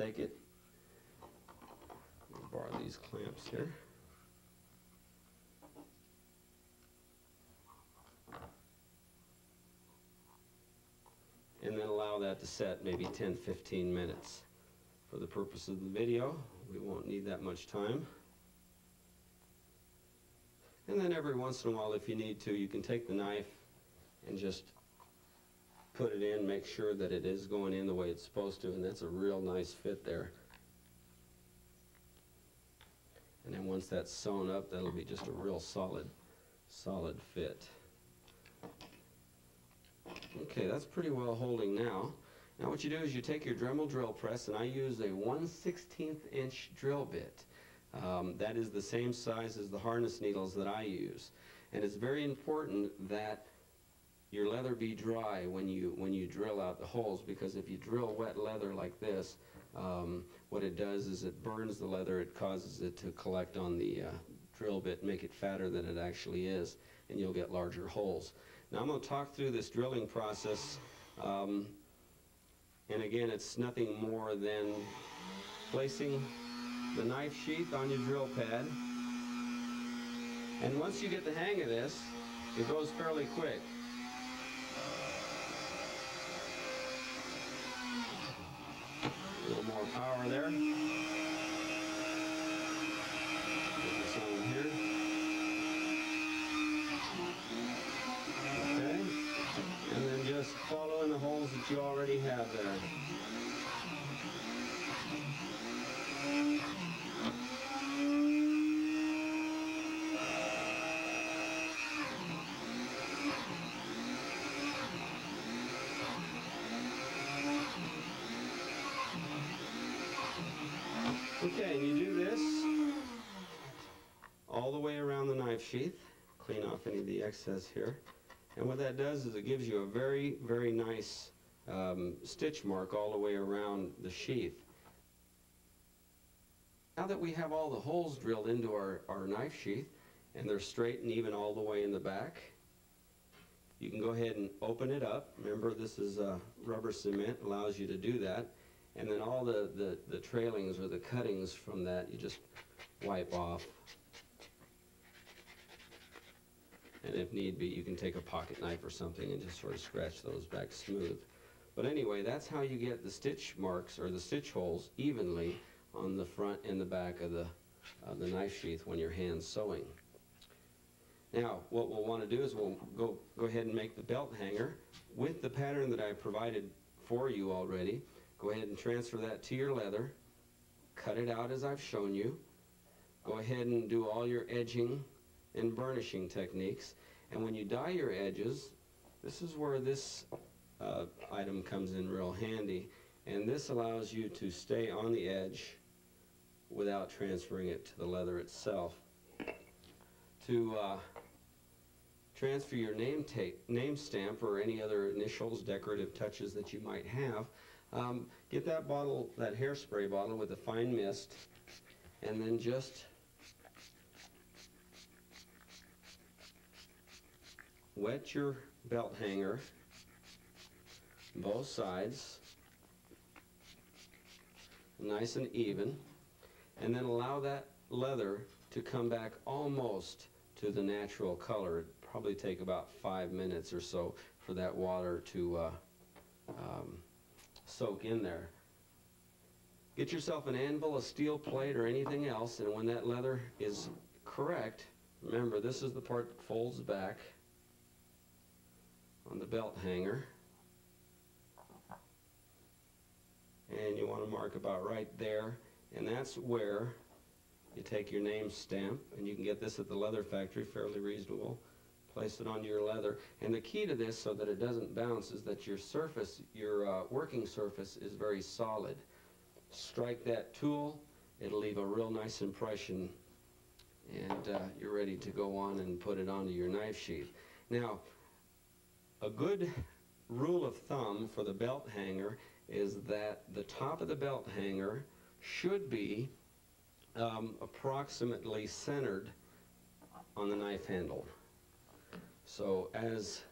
Take it, borrow these clamps here. And then allow that to set maybe 10, 15 minutes. For the purpose of the video, we won't need that much time. And then every once in a while, if you need to, you can take the knife and just put it in, make sure that it is going in the way it's supposed to, and that's a real nice fit there. And then once that's sewn up, that'll be just a real solid, solid fit. Okay, that's pretty well holding now. Now what you do is you take your Dremel drill press, and I use a 1 16th inch drill bit. Um, that is the same size as the harness needles that I use. And it's very important that your leather be dry when you, when you drill out the holes, because if you drill wet leather like this, um, what it does is it burns the leather, it causes it to collect on the uh, drill bit, make it fatter than it actually is, and you'll get larger holes. Now I'm going to talk through this drilling process um, and again, it's nothing more than placing the knife sheath on your drill pad. And once you get the hang of this, it goes fairly quick. A little more power there. Sheath. Clean off any of the excess here. And what that does is it gives you a very, very nice um, stitch mark all the way around the sheath. Now that we have all the holes drilled into our, our knife sheath and they're straight and even all the way in the back, you can go ahead and open it up. Remember this is uh, rubber cement, allows you to do that. And then all the, the, the trailings or the cuttings from that you just wipe off. And if need be, you can take a pocket knife or something and just sort of scratch those back smooth. But anyway, that's how you get the stitch marks or the stitch holes evenly on the front and the back of the, of the knife sheath when you're hand sewing. Now, what we'll want to do is we'll go, go ahead and make the belt hanger with the pattern that I provided for you already. Go ahead and transfer that to your leather. Cut it out as I've shown you. Go ahead and do all your edging and burnishing techniques. And when you dye your edges, this is where this uh, item comes in real handy. And this allows you to stay on the edge without transferring it to the leather itself. To uh, transfer your name, tape, name stamp or any other initials, decorative touches that you might have, um, get that bottle, that hairspray bottle with a fine mist, and then just wet your belt hanger, both sides, nice and even, and then allow that leather to come back almost to the natural color. It'd probably take about five minutes or so for that water to uh, um, soak in there. Get yourself an anvil, a steel plate, or anything else, and when that leather is correct, remember this is the part that folds back on the belt hanger. And you want to mark about right there, and that's where you take your name stamp, and you can get this at the leather factory, fairly reasonable place it on your leather. And the key to this, so that it doesn't bounce, is that your surface, your uh, working surface is very solid. Strike that tool, it'll leave a real nice impression, and uh, you're ready to go on and put it onto your knife sheath. Now, a good rule of thumb for the belt hanger is that the top of the belt hanger should be um, approximately centered on the knife handle. So as,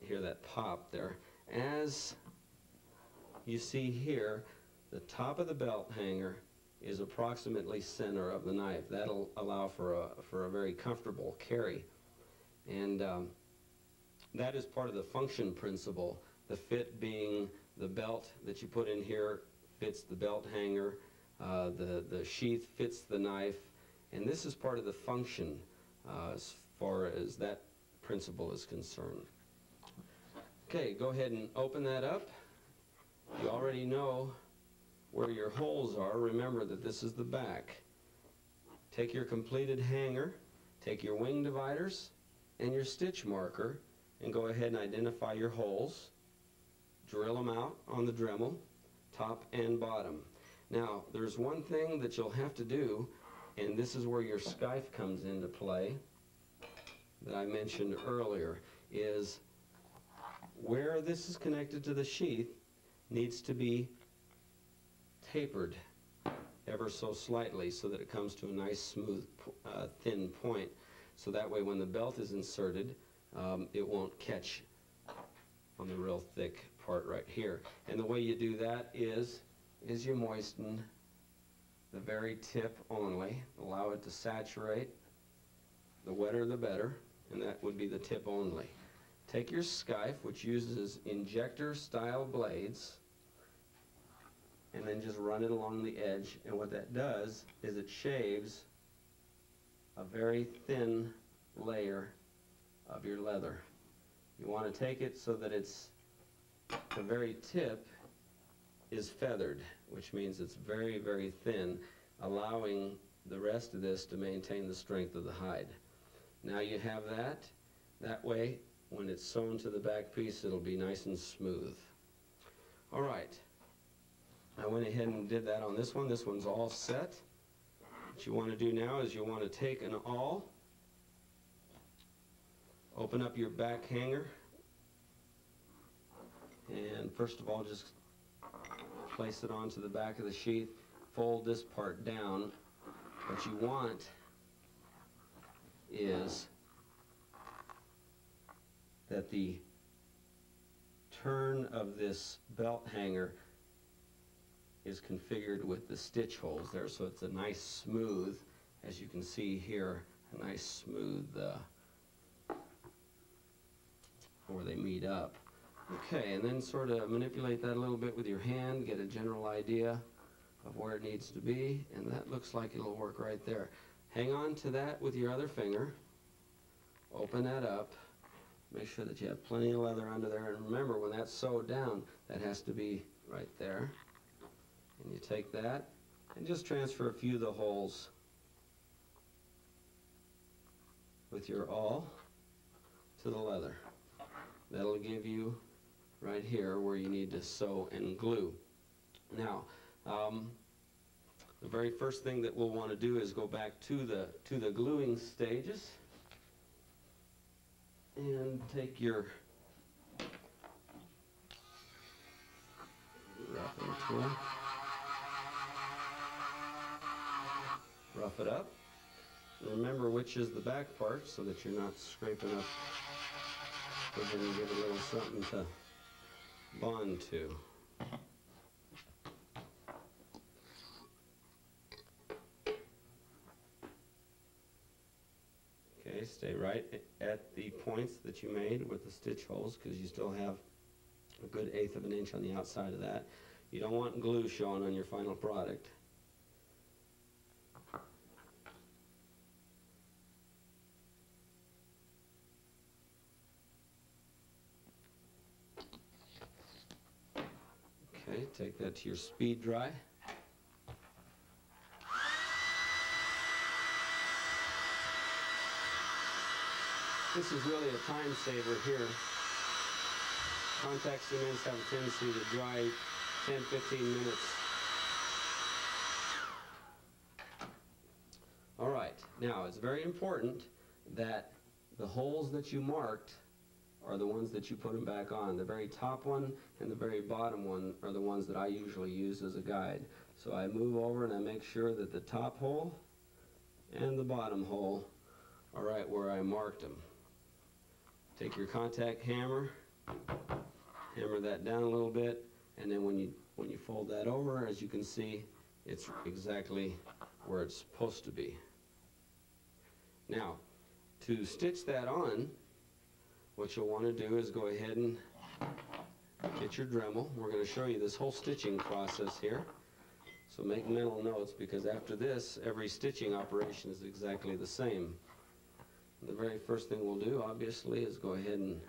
hear that pop there, as you see here, the top of the belt hanger is approximately center of the knife. That'll allow for a, for a very comfortable carry. And um, that is part of the function principle, the fit being the belt that you put in here fits the belt hanger, uh, the, the sheath fits the knife, and this is part of the function uh, as far as that principle is concerned. Okay, go ahead and open that up. You already know where your holes are. Remember that this is the back. Take your completed hanger, take your wing dividers and your stitch marker and go ahead and identify your holes. Drill them out on the Dremel, top and bottom. Now, there's one thing that you'll have to do and this is where your skife comes into play that I mentioned earlier, is where this is connected to the sheath needs to be tapered ever so slightly so that it comes to a nice smooth uh, thin point so that way when the belt is inserted um, it won't catch on the real thick part right here and the way you do that is is you moisten the very tip only. Allow it to saturate. The wetter the better, and that would be the tip only. Take your skife, which uses injector style blades, and then just run it along the edge. And what that does is it shaves a very thin layer of your leather. You want to take it so that it's the very tip is feathered, which means it's very, very thin, allowing the rest of this to maintain the strength of the hide. Now you have that. That way, when it's sewn to the back piece, it'll be nice and smooth. All right. I went ahead and did that on this one. This one's all set. What you want to do now is you want to take an awl, open up your back hanger, And first of all, just place it onto the back of the sheath, fold this part down. What you want is that the turn of this belt hanger is configured with the stitch holes there so it's a nice smooth as you can see here a nice smooth uh, where they meet up. Okay and then sort of manipulate that a little bit with your hand get a general idea of where it needs to be and that looks like it'll work right there. Hang on to that with your other finger. Open that up. Make sure that you have plenty of leather under there and remember when that's sewed down that has to be right there and you take that and just transfer a few of the holes with your awl to the leather. That'll give you right here where you need to sew and glue. Now, um, the very first thing that we'll want to do is go back to the to the gluing stages and take your wrapping tool. Rough it up. Remember which is the back part so that you're not scraping up. We're going to give a little something to bond to. Okay, stay right at the points that you made with the stitch holes because you still have a good eighth of an inch on the outside of that. You don't want glue showing on your final product. Okay, take that to your speed dry. This is really a time saver here. Contact cements have a tendency to dry 10, 15 minutes. All right, now it's very important that the holes that you marked are the ones that you put them back on. The very top one and the very bottom one are the ones that I usually use as a guide. So I move over and I make sure that the top hole and the bottom hole are right where I marked them. Take your contact hammer, hammer that down a little bit, and then when you when you fold that over, as you can see, it's exactly where it's supposed to be. Now, to stitch that on, what you'll want to do is go ahead and get your Dremel. We're going to show you this whole stitching process here. So make mental notes because after this, every stitching operation is exactly the same. The very first thing we'll do, obviously, is go ahead and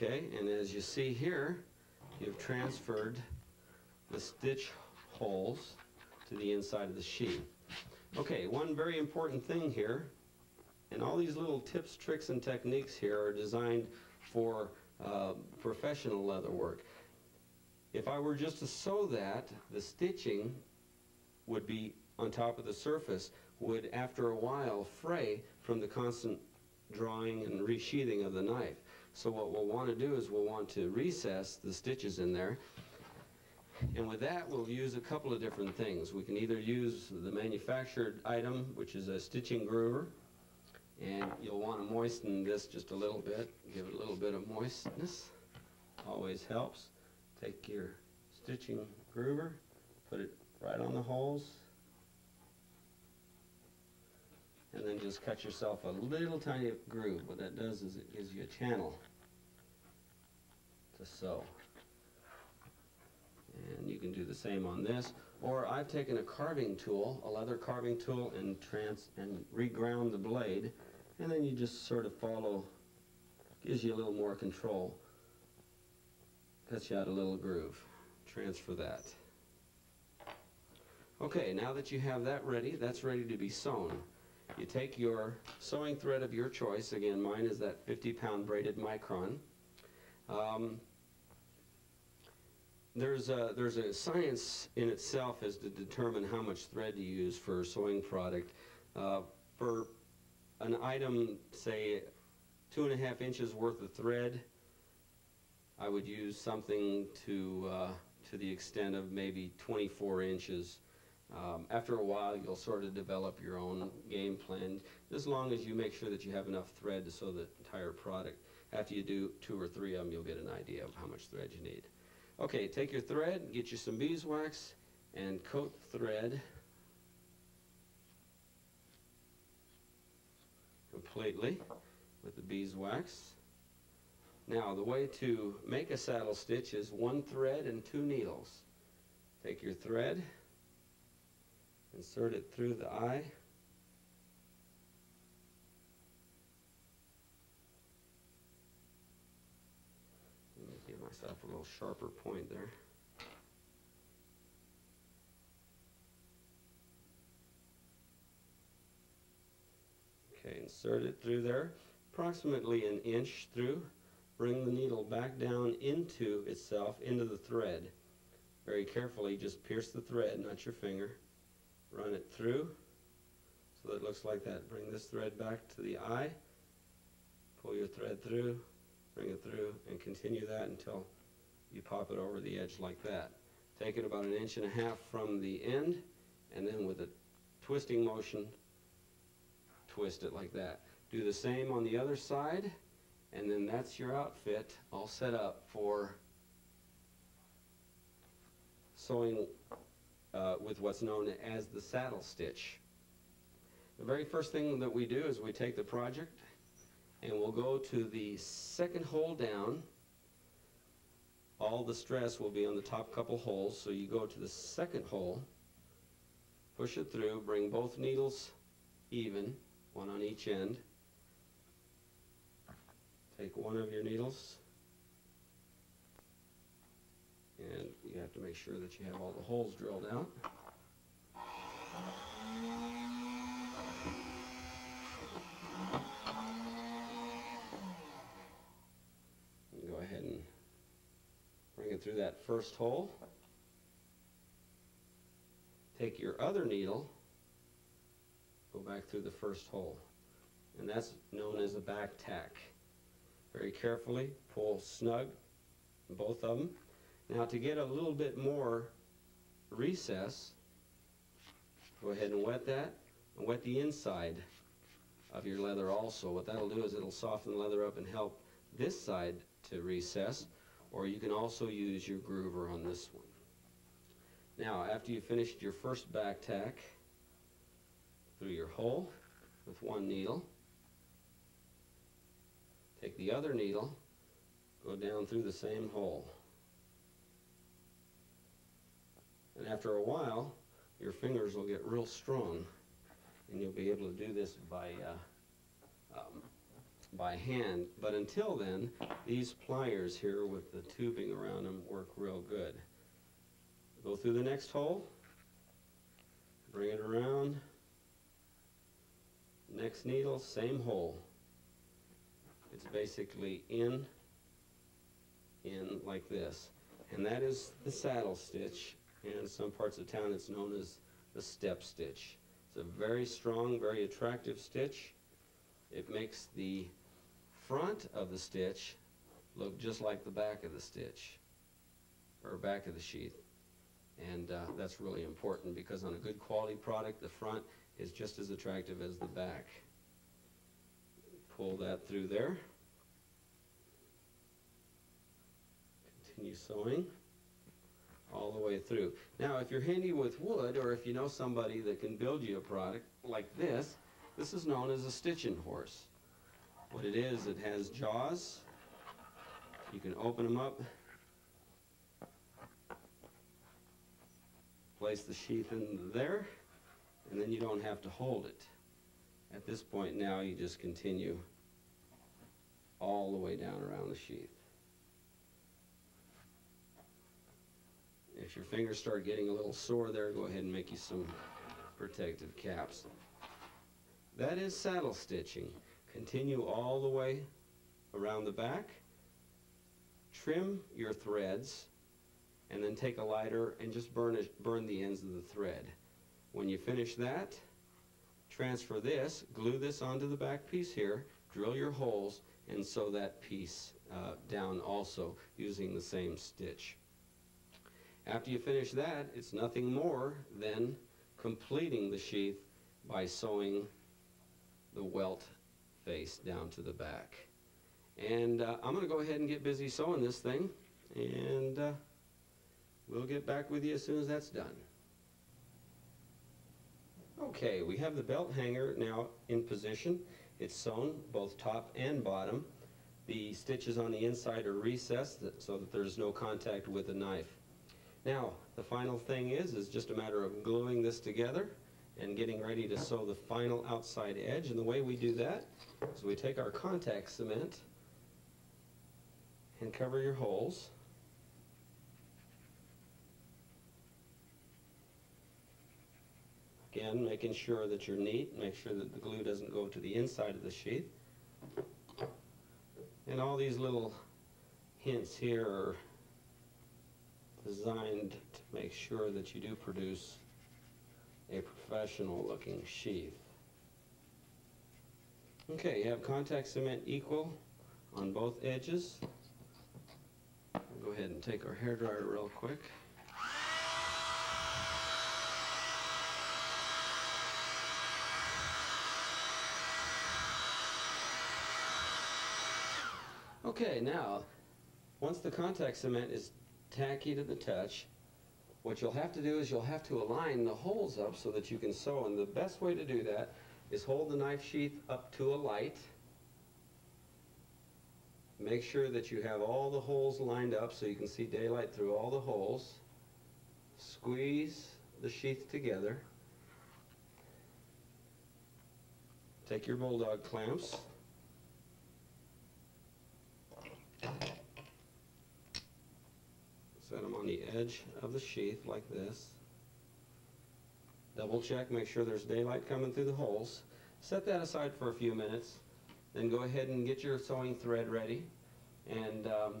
Okay, and as you see here, you've transferred the stitch holes to the inside of the sheath. Okay, one very important thing here, and all these little tips, tricks, and techniques here are designed for uh, professional leather work. If I were just to sew that, the stitching would be on top of the surface, would after a while fray from the constant drawing and resheathing of the knife. So what we'll want to do is we'll want to recess the stitches in there. And with that, we'll use a couple of different things. We can either use the manufactured item, which is a stitching groover, and you'll want to moisten this just a little bit, give it a little bit of moistness. Always helps. Take your stitching groover, put it right on the holes, and then just cut yourself a little tiny groove. What that does is it gives you a channel to sew. And you can do the same on this. Or I've taken a carving tool, a leather carving tool, and trans and reground the blade, and then you just sort of follow, gives you a little more control. Cuts you out a little groove. Transfer that. Okay, now that you have that ready, that's ready to be sewn. You take your sewing thread of your choice. Again, mine is that 50 pound braided micron. Um, there's a, there's a science in itself as to determine how much thread to use for a sewing product. Uh, for an item, say two and a half inches worth of thread, I would use something to, uh, to the extent of maybe 24 inches. Um, after a while, you'll sort of develop your own game plan, as long as you make sure that you have enough thread to sew the entire product. After you do two or three of them, you'll get an idea of how much thread you need. Okay, take your thread, get you some beeswax, and coat thread completely with the beeswax. Now, the way to make a saddle stitch is one thread and two needles. Take your thread, insert it through the eye, Give a little sharper point there. Okay, insert it through there, approximately an inch through. Bring the needle back down into itself, into the thread. Very carefully, just pierce the thread, not your finger. Run it through so that it looks like that. Bring this thread back to the eye. Pull your thread through, bring it through, and continue that until you pop it over the edge like that. Take it about an inch and a half from the end, and then with a twisting motion, twist it like that. Do the same on the other side, and then that's your outfit all set up for sewing uh, with what's known as the saddle stitch. The very first thing that we do is we take the project and we'll go to the second hole down. All the stress will be on the top couple holes, so you go to the second hole, push it through, bring both needles even, one on each end. Take one of your needles, and you have to make sure that you have all the holes drilled out. And go ahead and bring it through that first hole. Take your other needle, go back through the first hole. And that's known as a back tack. Very carefully, pull snug, both of them. Now to get a little bit more recess, go ahead and wet that, and wet the inside of your leather also. What that'll do is it'll soften the leather up and help this side to recess, or you can also use your groover on this one. Now, after you've finished your first back tack through your hole with one needle, take the other needle, go down through the same hole. And after a while, your fingers will get real strong, and you'll be able to do this by, uh, by hand. But until then, these pliers here with the tubing around them work real good. Go through the next hole, bring it around, next needle, same hole. It's basically in, in like this. And that is the saddle stitch and in some parts of town it's known as the step stitch. It's a very strong, very attractive stitch. It makes the front of the stitch look just like the back of the stitch, or back of the sheath. And uh, that's really important because on a good quality product, the front is just as attractive as the back. Pull that through there. Continue sewing all the way through. Now, if you're handy with wood, or if you know somebody that can build you a product like this, This is known as a stitching horse. What it is, it has jaws. You can open them up, place the sheath in there, and then you don't have to hold it. At this point now, you just continue all the way down around the sheath. If your fingers start getting a little sore there, go ahead and make you some protective caps. That is saddle stitching. Continue all the way around the back. Trim your threads and then take a lighter and just burn, it, burn the ends of the thread. When you finish that, transfer this, glue this onto the back piece here, drill your holes, and sew that piece uh, down also using the same stitch. After you finish that, it's nothing more than completing the sheath by sewing the welt face down to the back. And uh, I'm going to go ahead and get busy sewing this thing, and uh, we'll get back with you as soon as that's done. Okay, we have the belt hanger now in position. It's sewn both top and bottom. The stitches on the inside are recessed so that there's no contact with the knife. Now, the final thing is, is just a matter of gluing this together and getting ready to sew the final outside edge. And the way we do that is we take our contact cement and cover your holes. Again, making sure that you're neat, make sure that the glue doesn't go to the inside of the sheath. And all these little hints here are designed to make sure that you do produce a professional looking sheath. Okay, you have contact cement equal on both edges. We'll go ahead and take our hair dryer real quick. Okay, now, once the contact cement is tacky to the touch, what you'll have to do is you'll have to align the holes up so that you can sew. And the best way to do that is hold the knife sheath up to a light. Make sure that you have all the holes lined up so you can see daylight through all the holes. Squeeze the sheath together. Take your bulldog clamps Set them on the edge of the sheath like this. Double check, make sure there's daylight coming through the holes. Set that aside for a few minutes. Then go ahead and get your sewing thread ready. And um,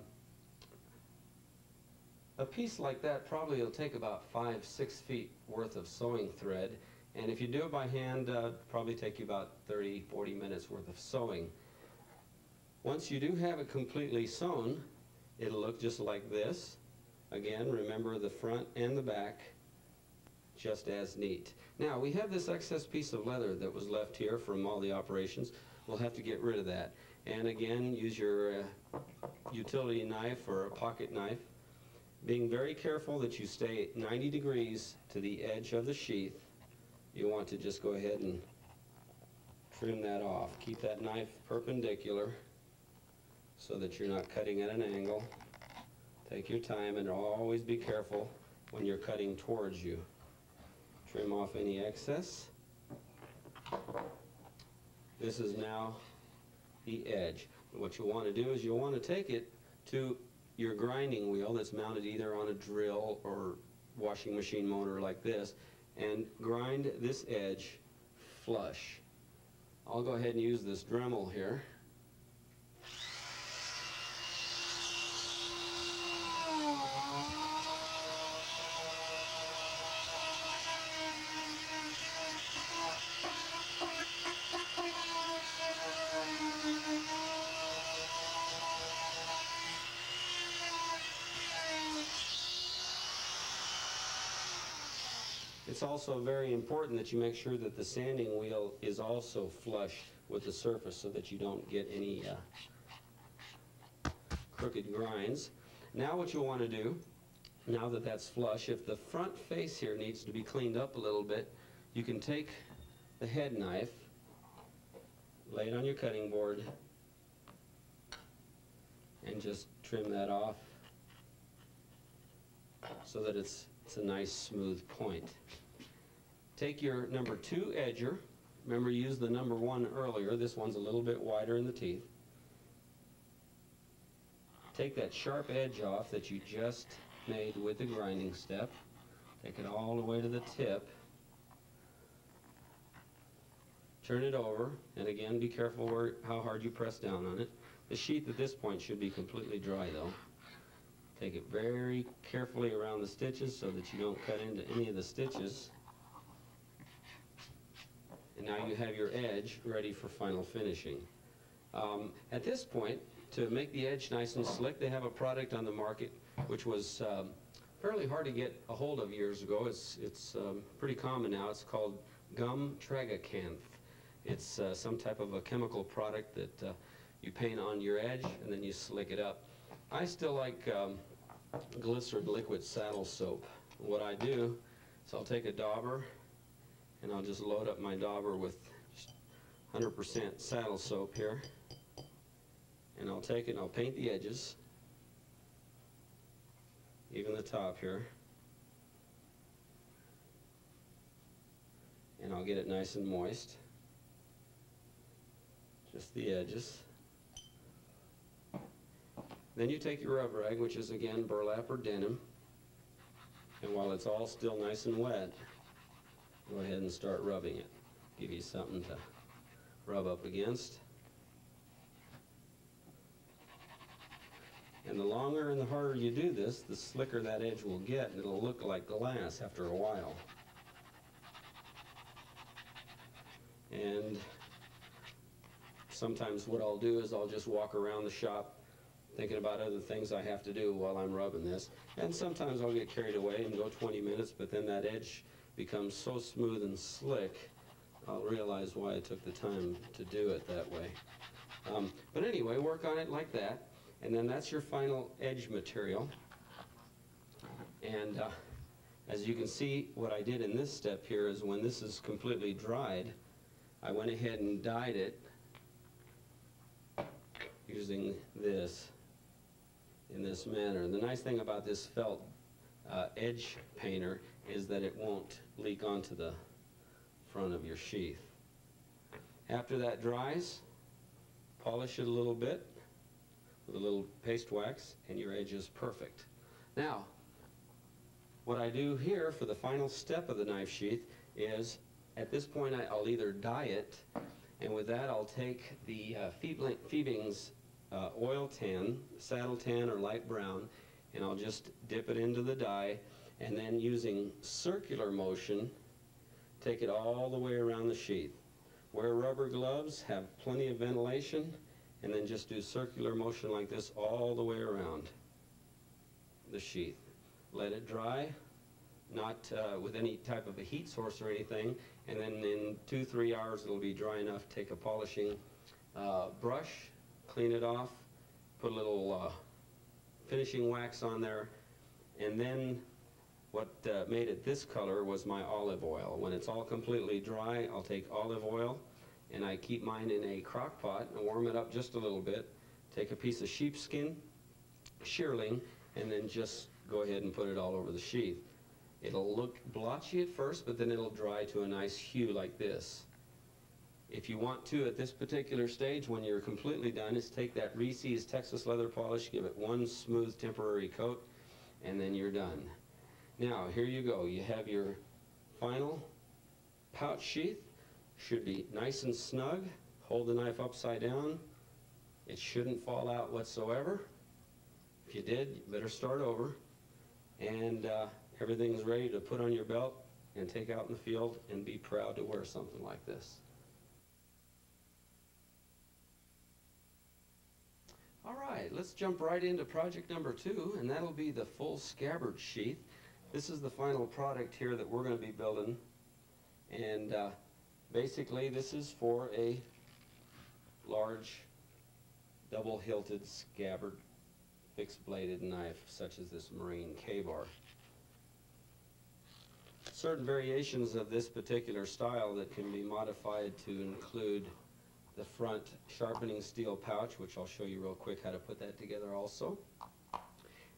a piece like that probably will take about five, six feet worth of sewing thread. And if you do it by hand, uh, probably take you about 30, 40 minutes worth of sewing. Once you do have it completely sewn, it'll look just like this. Again, remember the front and the back just as neat. Now, we have this excess piece of leather that was left here from all the operations. We'll have to get rid of that. And again, use your uh, utility knife or a pocket knife, being very careful that you stay 90 degrees to the edge of the sheath. You want to just go ahead and trim that off. Keep that knife perpendicular so that you're not cutting at an angle. Take your time and always be careful when you're cutting towards you. Trim off any excess. This is now the edge. What you'll want to do is you'll want to take it to your grinding wheel that's mounted either on a drill or washing machine motor like this and grind this edge flush. I'll go ahead and use this Dremel here. Also very important that you make sure that the sanding wheel is also flush with the surface so that you don't get any uh, crooked grinds. Now what you'll want to do, now that that's flush, if the front face here needs to be cleaned up a little bit, you can take the head knife lay it on your cutting board and just trim that off so that it's, it's a nice smooth point. Take your number two edger, remember you used the number one earlier, this one's a little bit wider in the teeth. Take that sharp edge off that you just made with the grinding step, take it all the way to the tip, turn it over, and again be careful where, how hard you press down on it. The sheath at this point should be completely dry though. Take it very carefully around the stitches so that you don't cut into any of the stitches. And now you have your edge ready for final finishing. Um, at this point, to make the edge nice and slick, they have a product on the market which was um, fairly hard to get a hold of years ago. It's, it's um, pretty common now. It's called gum tragacanth. It's uh, some type of a chemical product that uh, you paint on your edge and then you slick it up. I still like um, glycerin liquid saddle soap. What I do is I'll take a dauber and I'll just load up my dauber with 100% saddle soap here. And I'll take it and I'll paint the edges even the top here. And I'll get it nice and moist. Just the edges. Then you take your rub rag, which is again burlap or denim, and while it's all still nice and wet, go ahead and start rubbing it. Give you something to rub up against. And the longer and the harder you do this, the slicker that edge will get, and it'll look like glass after a while. And sometimes what I'll do is I'll just walk around the shop thinking about other things I have to do while I'm rubbing this. And sometimes I'll get carried away and go 20 minutes, but then that edge becomes so smooth and slick, I'll realize why I took the time to do it that way. Um, but anyway, work on it like that, and then that's your final edge material. And uh, as you can see, what I did in this step here is when this is completely dried, I went ahead and dyed it using this in this manner. The nice thing about this felt uh, edge painter is that it won't leak onto the front of your sheath. After that dries, polish it a little bit with a little paste wax and your edge is perfect. Now, what I do here for the final step of the knife sheath is at this point I, will either dye it and with that I'll take the uh, Fiebing's uh, oil tan, saddle tan or light brown, and I'll just dip it into the dye, and then using circular motion, take it all the way around the sheath. Wear rubber gloves, have plenty of ventilation, and then just do circular motion like this all the way around the sheath. Let it dry, not uh, with any type of a heat source or anything, and then in two, three hours it'll be dry enough. Take a polishing uh, brush, clean it off, put a little uh, finishing wax on there, and then what uh, made it this color was my olive oil. When it's all completely dry, I'll take olive oil, and I keep mine in a crock pot and warm it up just a little bit. Take a piece of sheepskin, shearling, and then just go ahead and put it all over the sheath. It'll look blotchy at first, but then it'll dry to a nice hue like this. If you want to, at this particular stage, when you're completely done, is take that Reese's Texas leather polish, give it one smooth temporary coat, and then you're done. Now, here you go. You have your final pouch sheath. Should be nice and snug. Hold the knife upside down. It shouldn't fall out whatsoever. If you did, you better start over. And uh, everything's ready to put on your belt and take out in the field and be proud to wear something like this. All right, let's jump right into project number two, and that'll be the full scabbard sheath. This is the final product here that we're going to be building. And uh, basically, this is for a large double-hilted scabbard fixed-bladed knife, such as this Marine Ka-Bar. Certain variations of this particular style that can be modified to include the front sharpening steel pouch, which I'll show you real quick how to put that together also.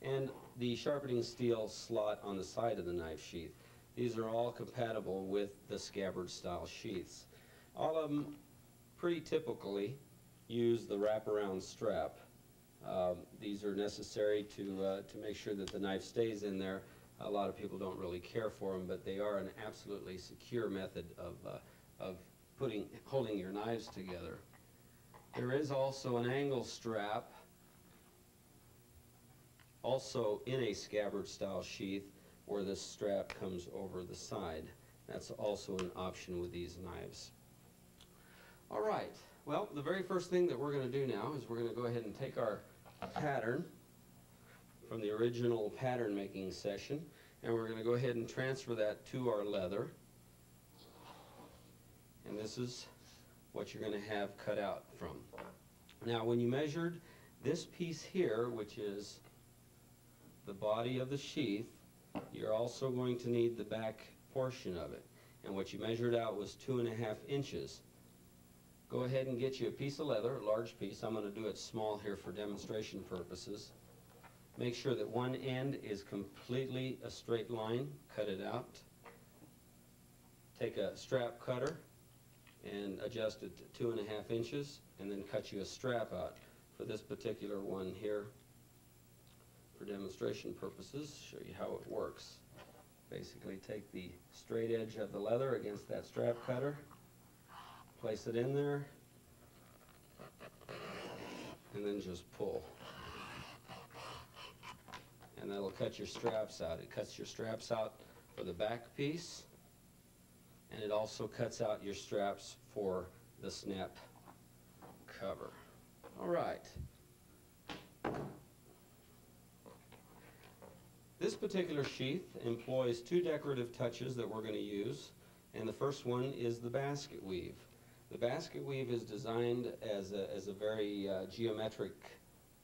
And the sharpening steel slot on the side of the knife sheath. These are all compatible with the scabbard style sheaths. All of them pretty typically use the wraparound strap. Um, these are necessary to, uh, to make sure that the knife stays in there. A lot of people don't really care for them, but they are an absolutely secure method of, uh, of putting, holding your knives together. There is also an angle strap, also in a scabbard style sheath, where the strap comes over the side. That's also an option with these knives. All right, well, the very first thing that we're going to do now is we're going to go ahead and take our pattern from the original pattern making session and we're going to go ahead and transfer that to our leather. And this is what you're going to have cut out from. Now when you measured this piece here, which is the body of the sheath, you're also going to need the back portion of it. And what you measured out was two and a half inches. Go ahead and get you a piece of leather, a large piece. I'm going to do it small here for demonstration purposes. Make sure that one end is completely a straight line. Cut it out. Take a strap cutter and adjust it to two and a half inches and then cut you a strap out. For this particular one here, for demonstration purposes, show you how it works. Basically take the straight edge of the leather against that strap cutter, place it in there, and then just pull. And that'll cut your straps out. It cuts your straps out for the back piece, and it also cuts out your straps for the snap cover. All right. This particular sheath employs two decorative touches that we're going to use, and the first one is the basket weave. The basket weave is designed as a, as a very uh, geometric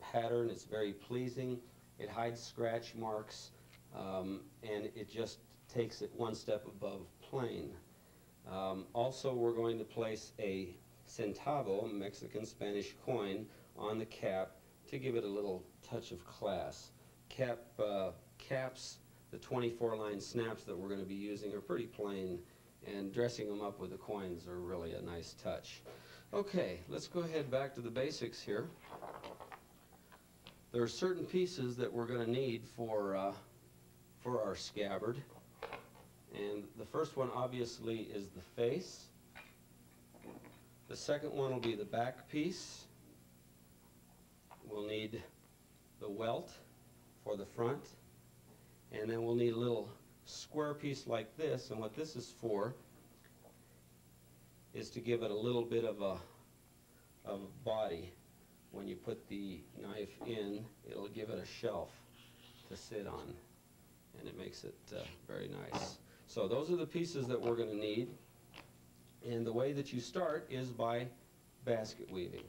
pattern. It's very pleasing. It hides scratch marks, um, and it just takes it one step above plain. Um, also, we're going to place a centavo, Mexican Spanish coin, on the cap to give it a little touch of class. Cap uh, caps, the 24 line snaps that we're going to be using are pretty plain and dressing them up with the coins are really a nice touch. Okay, let's go ahead back to the basics here. There are certain pieces that we're going to need for, uh, for our scabbard. And the first one obviously is the face. The second one will be the back piece. We'll need the welt for the front. And then we'll need a little square piece like this, and what this is for is to give it a little bit of a, of a body. When you put the knife in, it'll give it a shelf to sit on, and it makes it uh, very nice. So those are the pieces that we're going to need, and the way that you start is by basket weaving.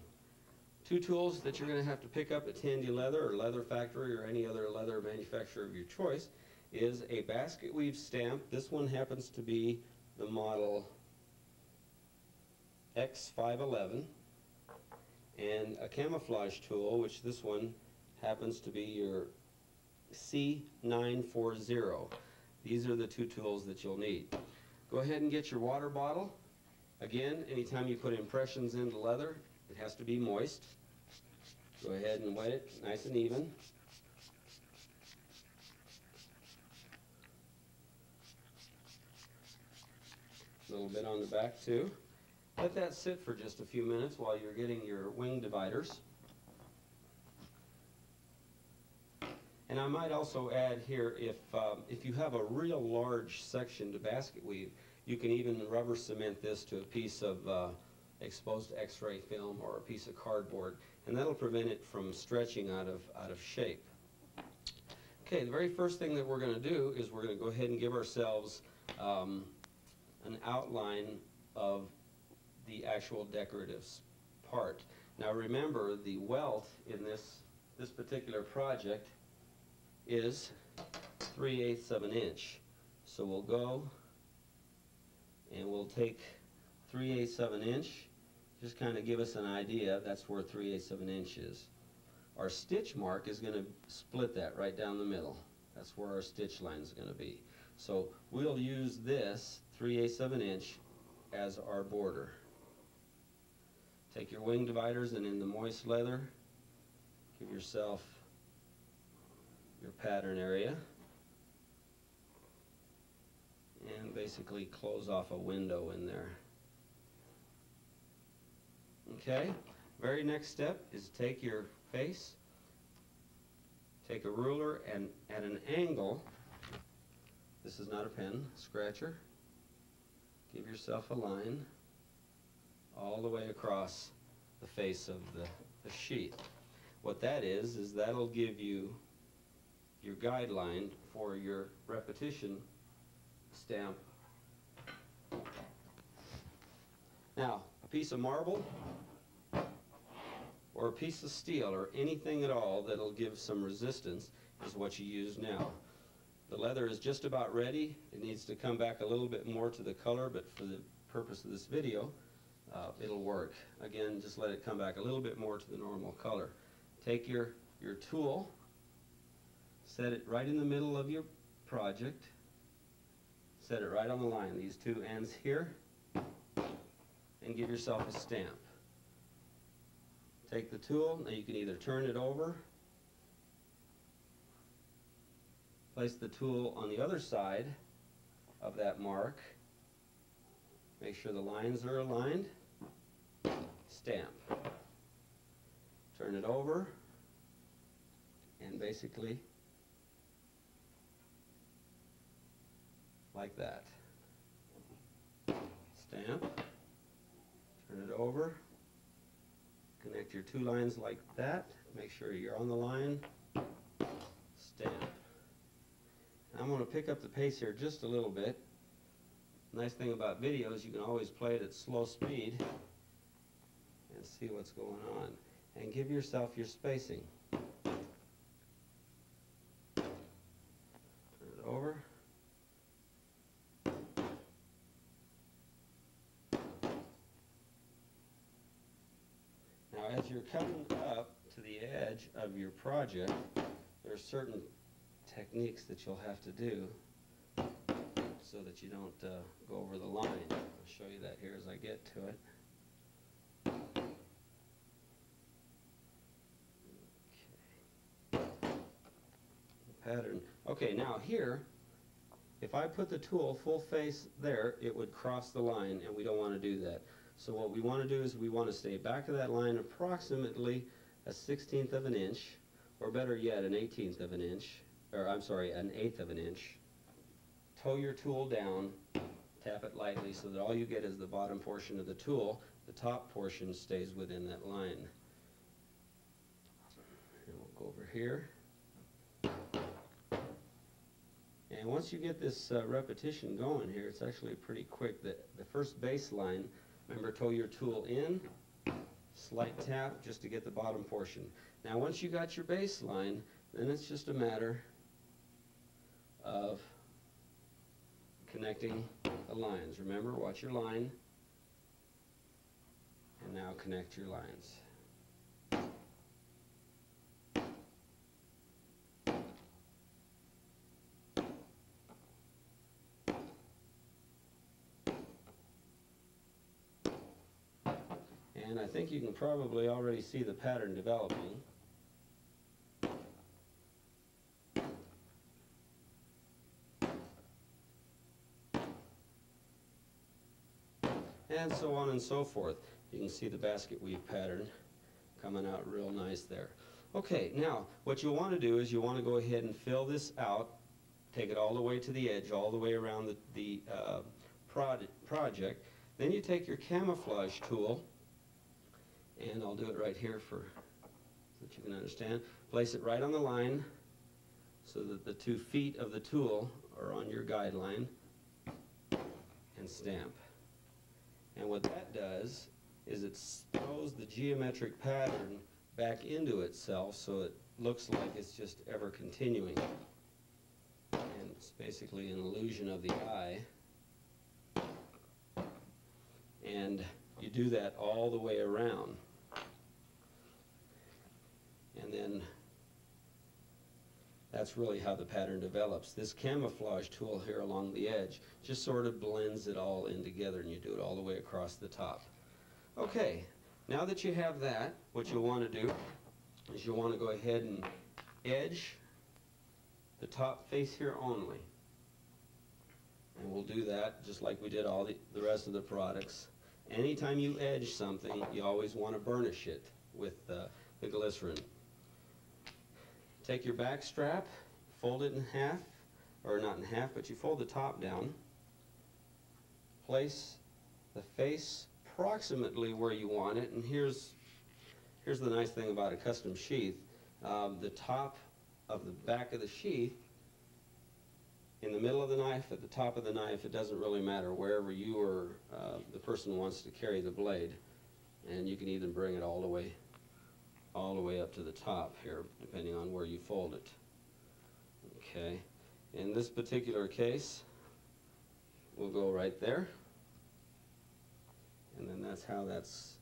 Two tools that you're going to have to pick up at Tandy Leather or Leather Factory or any other leather manufacturer of your choice is a basket weave stamp. This one happens to be the model X511 and a camouflage tool which this one happens to be your C940. These are the two tools that you'll need. Go ahead and get your water bottle. Again, anytime you put impressions into leather, it has to be moist. Go ahead and wet it nice and even. A little bit on the back too. Let that sit for just a few minutes while you're getting your wing dividers. And I might also add here, if, um, if you have a real large section to basket weave, you can even rubber cement this to a piece of uh, exposed x-ray film or a piece of cardboard, and that'll prevent it from stretching out of, out of shape. Okay, the very first thing that we're going to do is we're going to go ahead and give ourselves um, an outline of the actual decorative part. Now remember, the welt in this, this particular project is 3 eighths of an inch. So we'll go and we'll take 3 eighths of an inch just kind of give us an idea, that's where 3 eighths of an inch is. Our stitch mark is going to split that right down the middle. That's where our stitch line is going to be. So we'll use this 3 eighths of an inch as our border. Take your wing dividers and in the moist leather, give yourself your pattern area and basically close off a window in there. Okay, very next step is to take your face, take a ruler and at an angle, this is not a pen, scratcher, give yourself a line all the way across the face of the, the sheet. What that is, is that'll give you your guideline for your repetition stamp. Now, a piece of marble or a piece of steel or anything at all that'll give some resistance is what you use now. The leather is just about ready. It needs to come back a little bit more to the color, but for the purpose of this video, uh, it'll work. Again, just let it come back a little bit more to the normal color. Take your, your tool, set it right in the middle of your project, set it right on the line, these two ends here, and give yourself a stamp. Take the tool, now you can either turn it over, place the tool on the other side of that mark, make sure the lines are aligned, stamp. Turn it over, and basically like that. Stamp, turn it over, connect your two lines like that, make sure you're on the line, stamp. I'm going to pick up the pace here just a little bit. Nice thing about video is you can always play it at slow speed and see what's going on. And give yourself your spacing. Turn it over. Now as you're coming up to the edge of your project, there are certain techniques that you'll have to do so that you don't uh, go over the line. I'll show you that here as I get to it. Okay. Pattern. Okay, now here, if I put the tool full face there, it would cross the line, and we don't want to do that. So what we want to do is we want to stay back of that line approximately a sixteenth of an inch, or better yet, an eighteenth of an inch, or I'm sorry, an eighth of an inch. Toe your tool down, tap it lightly so that all you get is the bottom portion of the tool. The top portion stays within that line. And we'll go over here. And once you get this uh, repetition going here, it's actually pretty quick. The, the first baseline Remember, toe your tool in, slight tap just to get the bottom portion. Now, once you got your baseline, then it's just a matter of connecting the lines. Remember, watch your line, and now connect your lines. Think you can probably already see the pattern developing. And so on and so forth. You can see the basket weave pattern coming out real nice there. Okay, now what you'll want to do is you want to go ahead and fill this out, take it all the way to the edge, all the way around the, the uh, project. Then you take your camouflage tool and I'll do it right here for so that you can understand. Place it right on the line so that the two feet of the tool are on your guideline and stamp. And what that does is it throws the geometric pattern back into itself so it looks like it's just ever continuing. And it's basically an illusion of the eye. And you do that all the way around. And then that's really how the pattern develops. This camouflage tool here along the edge just sort of blends it all in together and you do it all the way across the top. Okay, now that you have that, what you'll want to do is you'll want to go ahead and edge the top face here only. And we'll do that just like we did all the, the rest of the products. Anytime you edge something, you always want to burnish it with the glycerin. Take your back strap, fold it in half, or not in half, but you fold the top down. Place the face approximately where you want it, and here's here's the nice thing about a custom sheath. Um, the top of the back of the sheath, in the middle of the knife, at the top of the knife, it doesn't really matter wherever you or uh, the person wants to carry the blade, and you can even bring it all the way all the way up to the top here, depending on where you fold it. Okay, in this particular case, we'll go right there, and then that's how that's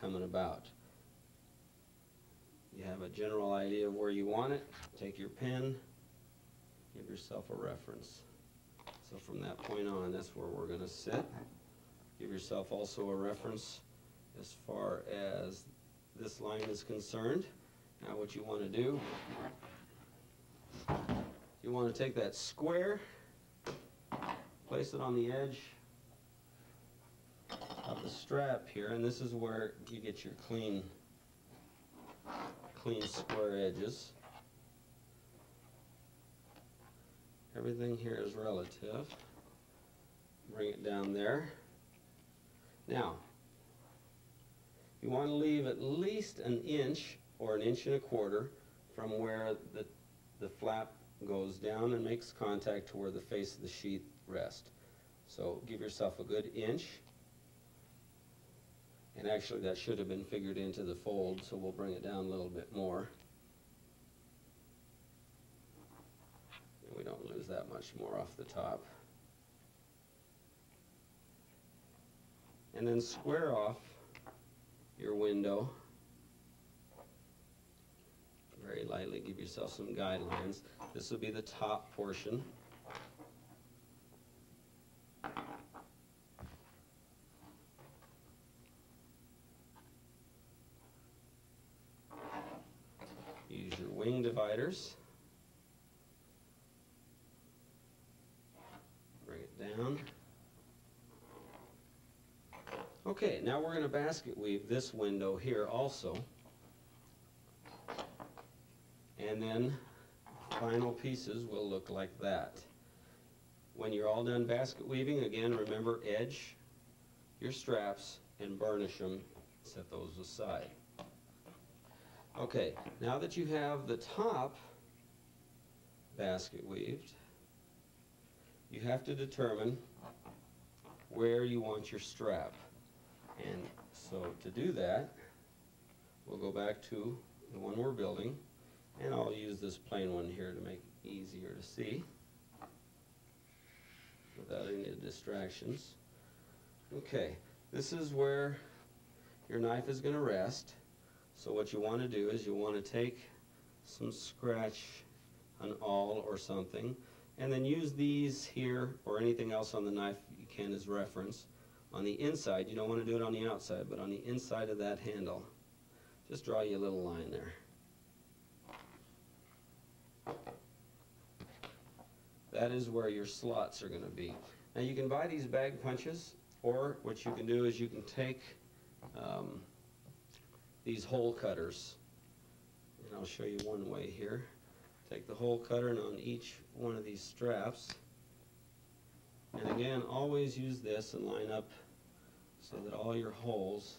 coming about. You have a general idea of where you want it, take your pen, give yourself a reference. So from that point on, that's where we're going to sit. Give yourself also a reference as far as this line is concerned. Now what you want to do, you want to take that square, place it on the edge of the strap here, and this is where you get your clean, clean square edges. Everything here is relative. Bring it down there. Now, you want to leave at least an inch or an inch and a quarter from where the, the flap goes down and makes contact to where the face of the sheath rests. So give yourself a good inch. And actually that should have been figured into the fold, so we'll bring it down a little bit more. And we don't lose that much more off the top. And then square off your window. Very lightly give yourself some guidelines. This will be the top portion. Use your wing dividers. Bring it down. Okay, now we're going to basket weave this window here also. And then final pieces will look like that. When you're all done basket weaving, again, remember edge your straps and burnish them. Set those aside. Okay, now that you have the top basket weaved, you have to determine where you want your strap. And so to do that, we'll go back to the one we're building, and I'll use this plain one here to make it easier to see without any distractions. Okay, this is where your knife is going to rest. So what you want to do is you want to take some scratch, an awl or something, and then use these here or anything else on the knife you can as reference on the inside, you don't want to do it on the outside, but on the inside of that handle, just draw you a little line there. That is where your slots are going to be. Now you can buy these bag punches, or what you can do is you can take um, these hole cutters, and I'll show you one way here. Take the hole cutter and on each one of these straps, and again, always use this and line up so that all your holes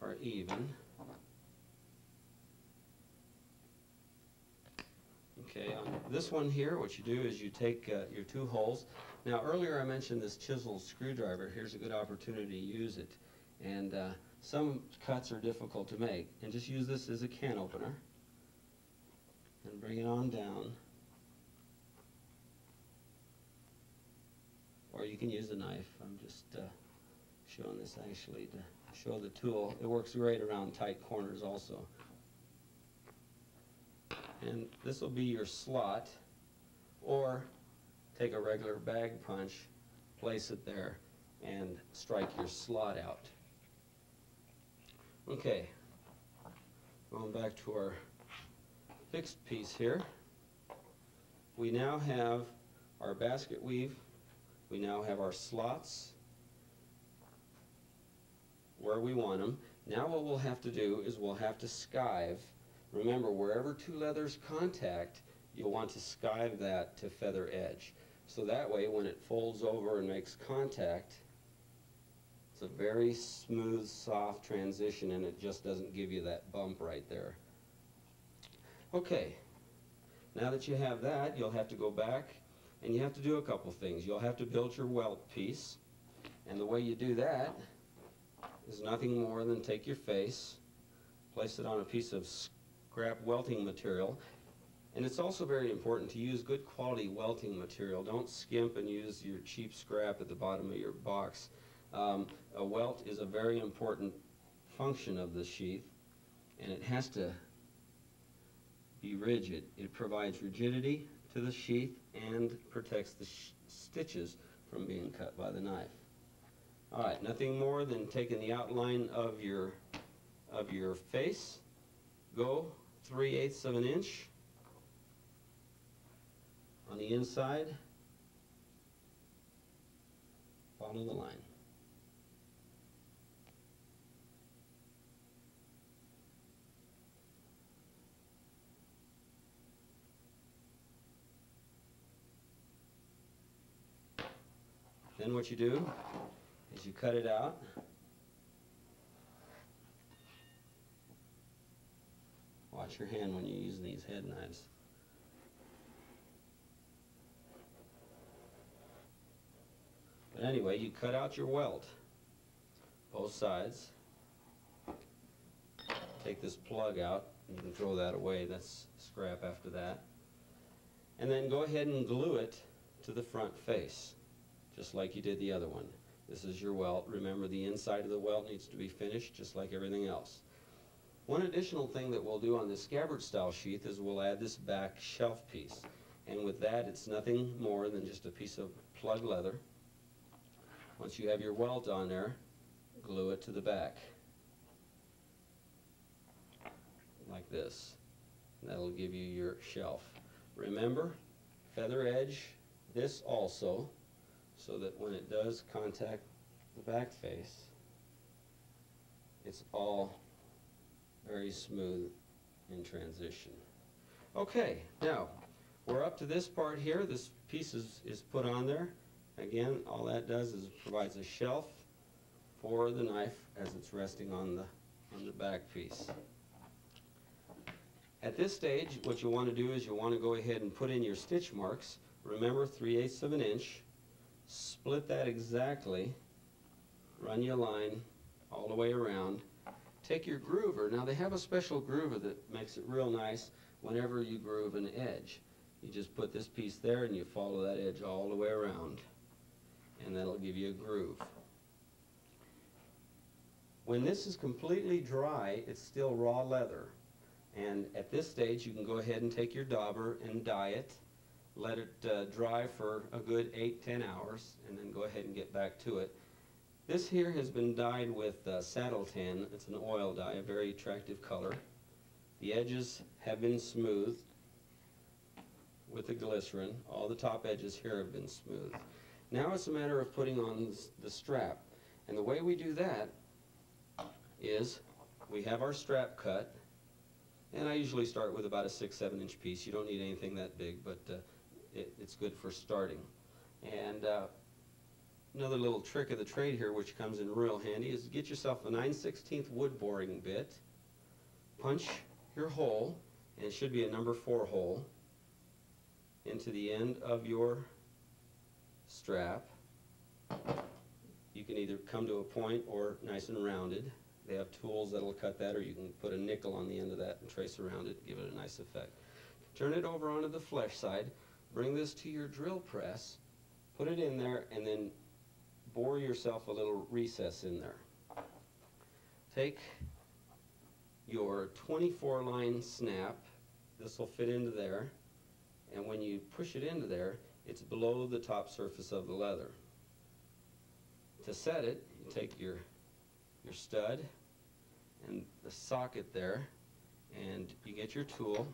are even. Okay, on this one here, what you do is you take uh, your two holes. Now, earlier I mentioned this chisel screwdriver. Here's a good opportunity to use it. And uh, some cuts are difficult to make. And just use this as a can opener. And bring it on down. Or you can use a knife. Showing this actually to show the tool. It works great around tight corners also. And this will be your slot, or take a regular bag punch, place it there, and strike your slot out. Okay, going back to our fixed piece here. We now have our basket weave, we now have our slots where we want them. Now what we'll have to do is we'll have to skive. Remember, wherever two leathers contact, you'll want to skive that to feather edge. So that way, when it folds over and makes contact, it's a very smooth, soft transition and it just doesn't give you that bump right there. Okay, now that you have that, you'll have to go back and you have to do a couple things. You'll have to build your welt piece, and the way you do that is nothing more than take your face, place it on a piece of scrap welting material, and it's also very important to use good quality welting material. Don't skimp and use your cheap scrap at the bottom of your box. Um, a welt is a very important function of the sheath, and it has to be rigid. It provides rigidity to the sheath and protects the stitches from being cut by the knife. All right, nothing more than taking the outline of your of your face, go 3 eighths of an inch on the inside, follow the line. Then what you do is you cut it out. Watch your hand when you're using these head knives. But anyway, you cut out your welt, both sides. Take this plug out, you can throw that away, that's scrap after that. And then go ahead and glue it to the front face just like you did the other one. This is your welt. Remember, the inside of the welt needs to be finished just like everything else. One additional thing that we'll do on this scabbard style sheath is we'll add this back shelf piece. And with that, it's nothing more than just a piece of plug leather. Once you have your welt on there, glue it to the back. Like this. That'll give you your shelf. Remember, feather edge this also so that when it does contact the back face, it's all very smooth in transition. Okay, now we're up to this part here. This piece is, is put on there. Again, all that does is provides a shelf for the knife as it's resting on the, on the back piece. At this stage, what you want to do is you want to go ahead and put in your stitch marks. Remember, 3 eighths of an inch split that exactly, run your line all the way around. Take your groover. Now they have a special groover that makes it real nice whenever you groove an edge. You just put this piece there and you follow that edge all the way around and that'll give you a groove. When this is completely dry, it's still raw leather. And at this stage, you can go ahead and take your dauber and dye it let it uh, dry for a good eight, ten hours, and then go ahead and get back to it. This here has been dyed with uh, saddle tan. It's an oil dye, a very attractive color. The edges have been smoothed with the glycerin. All the top edges here have been smoothed. Now it's a matter of putting on the strap. And the way we do that is we have our strap cut, and I usually start with about a six, seven inch piece. You don't need anything that big, but uh, it, it's good for starting. And uh, another little trick of the trade here, which comes in real handy, is get yourself a 9 16th wood boring bit, punch your hole, and it should be a number 4 hole, into the end of your strap. You can either come to a point or nice and rounded. They have tools that'll cut that, or you can put a nickel on the end of that and trace around it, give it a nice effect. Turn it over onto the flesh side bring this to your drill press, put it in there, and then bore yourself a little recess in there. Take your 24 line snap, this will fit into there, and when you push it into there, it's below the top surface of the leather. To set it, you take your, your stud and the socket there, and you get your tool,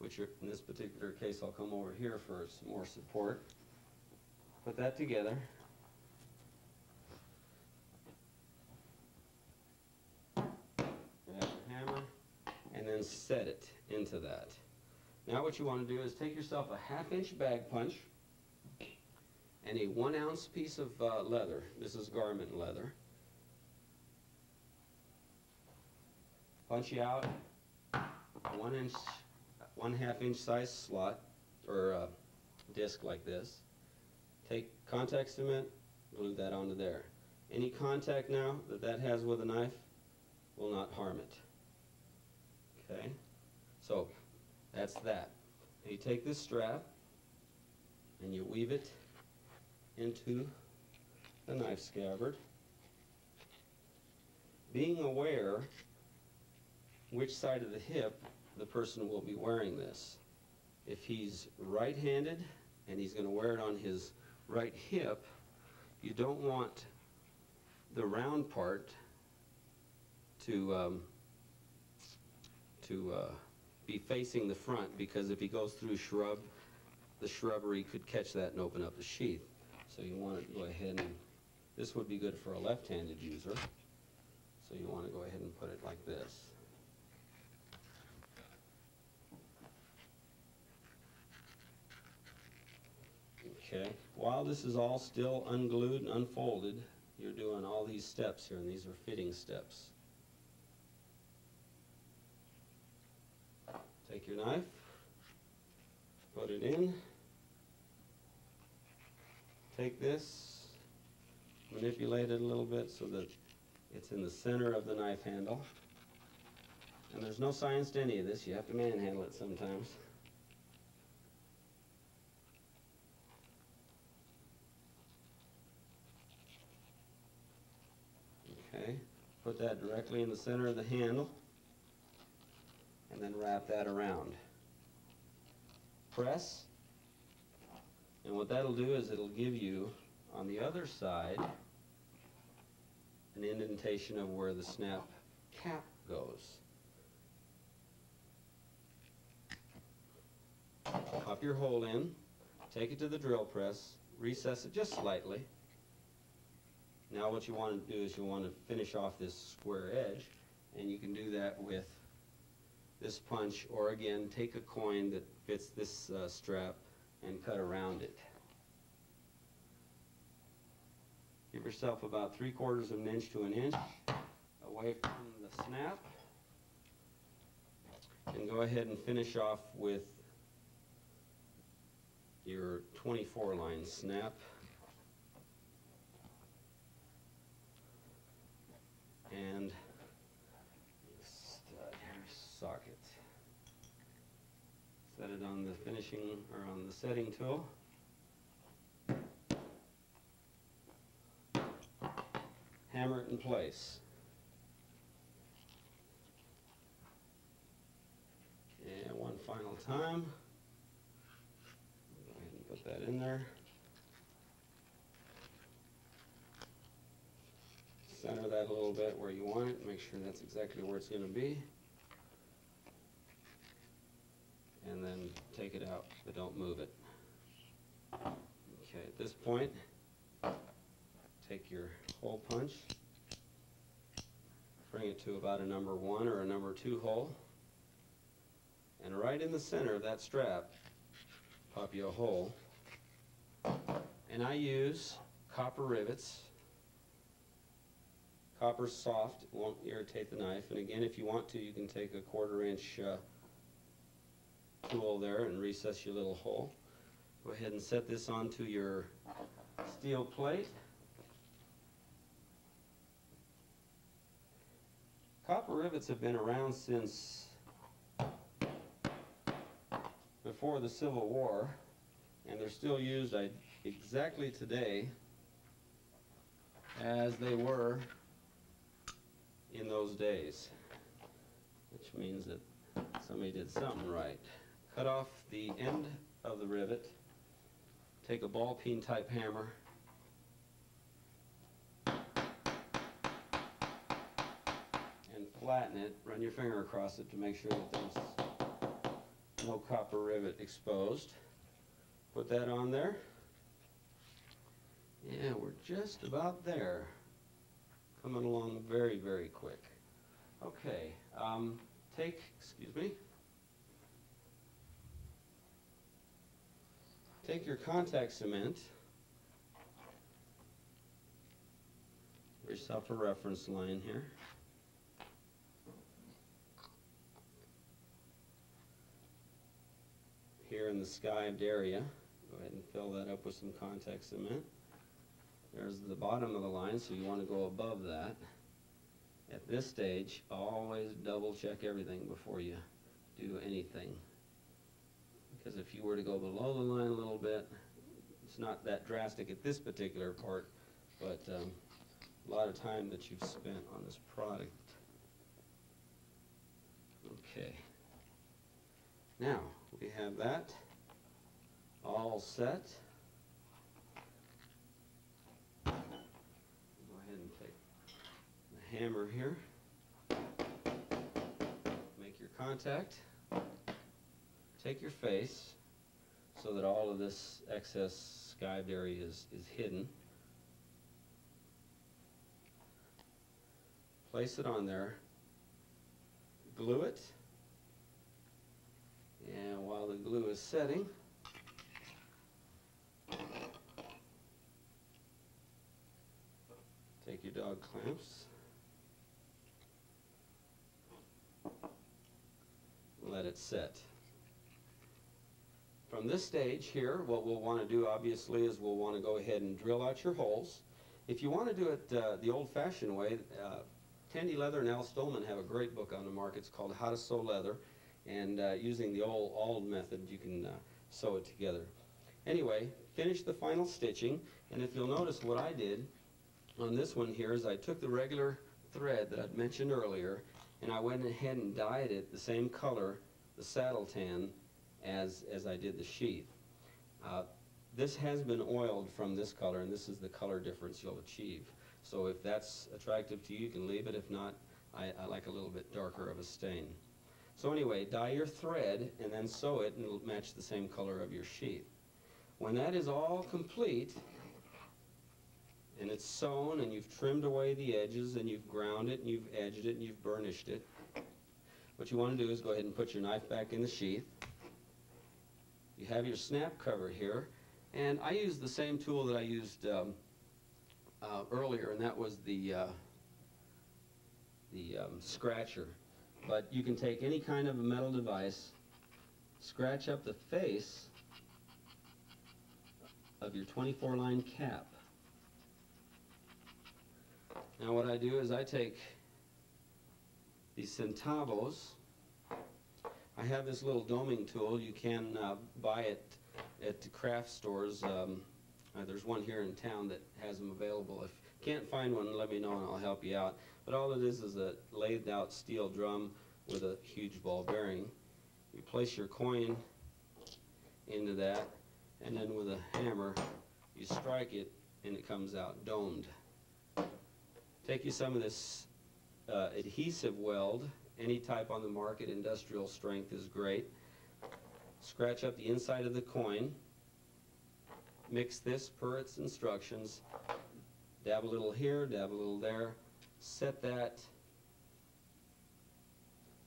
which are, in this particular case I'll come over here for some more support. Put that together. Hammer and then set it into that. Now what you want to do is take yourself a half inch bag punch and a one ounce piece of uh, leather. This is garment leather. Punch you out one inch, one half inch size slot or uh, disc like this. Take contact cement, glue that onto there. Any contact now that that has with a knife will not harm it. Okay, so that's that. you take this strap and you weave it into the knife scabbard, being aware which side of the hip the person will be wearing this. If he's right-handed and he's going to wear it on his right hip, you don't want the round part to um, to uh, be facing the front because if he goes through shrub, the shrubbery could catch that and open up the sheath. So you want to go ahead and, this would be good for a left-handed user. So you want to go ahead and put it like this. Okay, while this is all still unglued and unfolded, you're doing all these steps here, and these are fitting steps. Take your knife, put it in, take this, manipulate it a little bit so that it's in the center of the knife handle. And there's no science to any of this, you have to manhandle it sometimes. Okay, put that directly in the center of the handle and then wrap that around. Press, and what that'll do is it'll give you on the other side an indentation of where the snap cap goes. Pop your hole in, take it to the drill press, recess it just slightly, now what you want to do is you want to finish off this square edge, and you can do that with this punch, or again, take a coin that fits this uh, strap and cut around it. Give yourself about three quarters of an inch to an inch away from the snap. And go ahead and finish off with your 24 line snap. And stud socket. Set it on the finishing or on the setting tool. Hammer it in place. And one final time. Go ahead and put that in there. Center that a little bit where you want it, make sure that's exactly where it's going to be. And then take it out, but don't move it. Okay, at this point, take your hole punch, bring it to about a number one or a number two hole, and right in the center of that strap, pop you a hole. And I use copper rivets Copper's soft, it won't irritate the knife. And again, if you want to, you can take a quarter inch uh, tool there and recess your little hole. Go ahead and set this onto your steel plate. Copper rivets have been around since before the Civil War, and they're still used exactly today as they were in those days, which means that somebody did something right. Cut off the end of the rivet, take a ball peen type hammer, and flatten it, run your finger across it to make sure that there's no copper rivet exposed. Put that on there. Yeah, we're just about there. Coming along very, very quick. Okay, um, take, excuse me, take your contact cement, yourself a reference line here. Here in the skived area, go ahead and fill that up with some contact cement. There's the bottom of the line, so you want to go above that. At this stage, always double check everything before you do anything. Because if you were to go below the line a little bit, it's not that drastic at this particular part, but um, a lot of time that you've spent on this product. Okay. Now, we have that all set. Hammer here. Make your contact. Take your face so that all of this excess skived area is, is hidden. Place it on there. Glue it. And while the glue is setting, take your dog clamps. Let it sit. From this stage here, what we'll want to do obviously is we'll want to go ahead and drill out your holes. If you want to do it uh, the old-fashioned way, uh, Tandy Leather and Al Stohlman have a great book on the market. It's called How to Sew Leather. And uh, using the old awl method, you can uh, sew it together. Anyway, finish the final stitching. And if you'll notice what I did on this one here is I took the regular thread that I'd mentioned earlier and I went ahead and dyed it the same color, the saddle tan, as, as I did the sheath. Uh, this has been oiled from this color, and this is the color difference you'll achieve. So if that's attractive to you, you can leave it. If not, I, I like a little bit darker of a stain. So anyway, dye your thread and then sew it and it'll match the same color of your sheath. When that is all complete, and it's sewn and you've trimmed away the edges and you've ground it and you've edged it and you've burnished it. What you want to do is go ahead and put your knife back in the sheath. You have your snap cover here and I used the same tool that I used um, uh, earlier and that was the uh, the um, scratcher. But you can take any kind of a metal device, scratch up the face of your 24 line cap now what I do is I take these centavos. I have this little doming tool. You can uh, buy it at the craft stores. Um, uh, there's one here in town that has them available. If you can't find one, let me know and I'll help you out. But all it is is a lathed out steel drum with a huge ball bearing. You place your coin into that and then with a hammer you strike it and it comes out domed. Take you some of this uh, adhesive weld, any type on the market, industrial strength is great. Scratch up the inside of the coin. Mix this per its instructions. Dab a little here, dab a little there. Set that.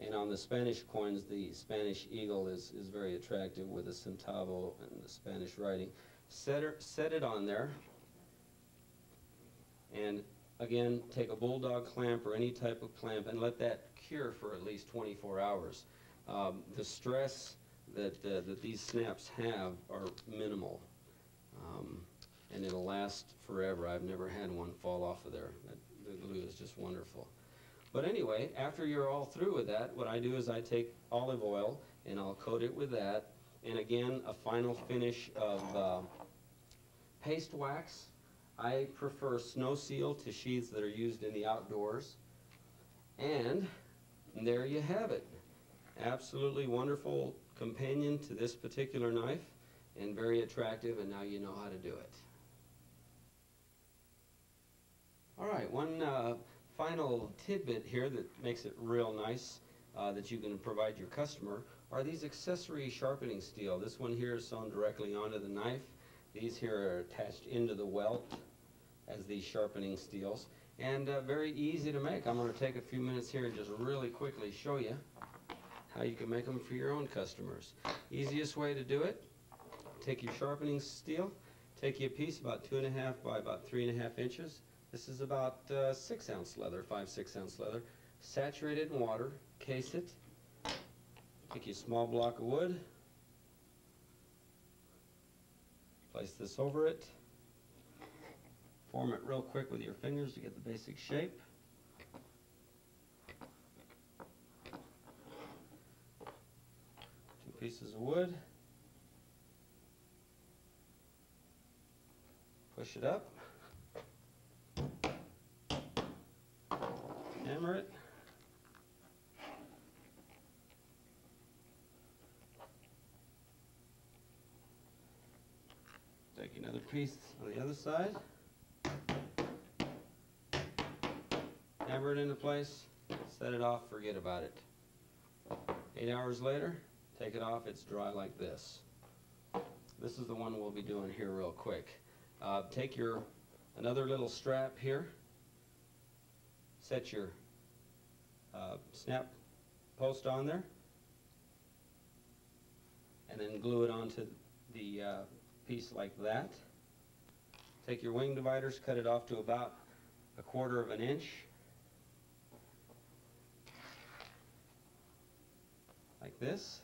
And on the Spanish coins, the Spanish eagle is, is very attractive with the centavo and the Spanish writing. Set, her, set it on there. And Again, take a bulldog clamp or any type of clamp and let that cure for at least 24 hours. Um, the stress that, uh, that these snaps have are minimal. Um, and it'll last forever. I've never had one fall off of there. That, the glue is just wonderful. But anyway, after you're all through with that, what I do is I take olive oil and I'll coat it with that. And again, a final finish of uh, paste wax I prefer Sno-Seal to sheaths that are used in the outdoors. And there you have it. Absolutely wonderful companion to this particular knife and very attractive and now you know how to do it. Alright, one uh, final tidbit here that makes it real nice uh, that you can provide your customer are these accessory sharpening steel. This one here is sewn directly onto the knife. These here are attached into the welt as these sharpening steels and uh, very easy to make. I'm going to take a few minutes here and just really quickly show you how you can make them for your own customers. Easiest way to do it, take your sharpening steel, take you a piece about two and a half by about three and a half inches. This is about uh, six ounce leather, five, six ounce leather. Saturate it in water, case it, take you a small block of wood, place this over it, Form it real quick with your fingers to get the basic shape. Two pieces of wood. Push it up. Hammer it. Another piece on the other side. hammer it into place, set it off, forget about it. Eight hours later, take it off, it's dry like this. This is the one we'll be doing here real quick. Uh, take your another little strap here, set your uh, snap post on there, and then glue it onto the uh, piece like that. Take your wing dividers, cut it off to about a quarter of an inch, like this.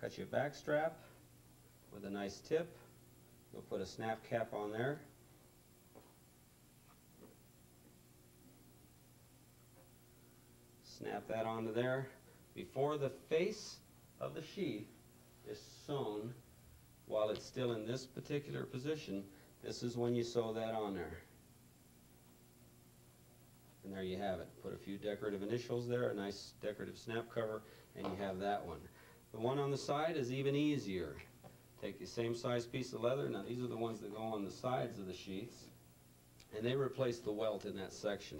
Cut your back strap with a nice tip. You'll put a snap cap on there. Snap that onto there. Before the face of the sheath is sewn, while it's still in this particular position, this is when you sew that on there. And there you have it. Put a few decorative initials there, a nice decorative snap cover, and you have that one. The one on the side is even easier. Take the same size piece of leather. Now these are the ones that go on the sides of the sheaths. And they replace the welt in that section.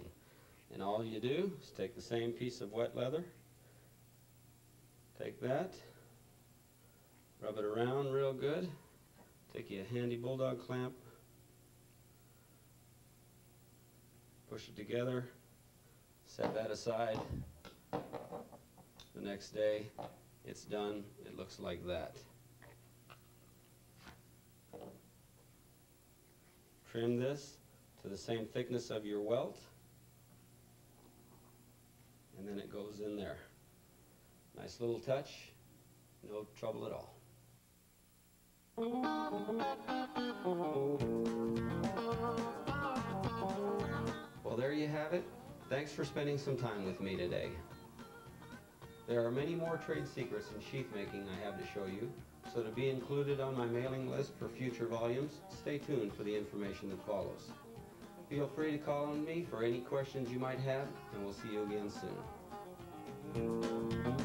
And all you do is take the same piece of wet leather, take that, rub it around real good, take you a handy bulldog clamp, push it together, set that aside. The next day, it's done. It looks like that. Trim this to the same thickness of your welt, and then it goes in there. Nice little touch, no trouble at all. Well, there you have it. Thanks for spending some time with me today. There are many more trade secrets in sheath making I have to show you, so to be included on my mailing list for future volumes, stay tuned for the information that follows. Feel free to call on me for any questions you might have, and we'll see you again soon.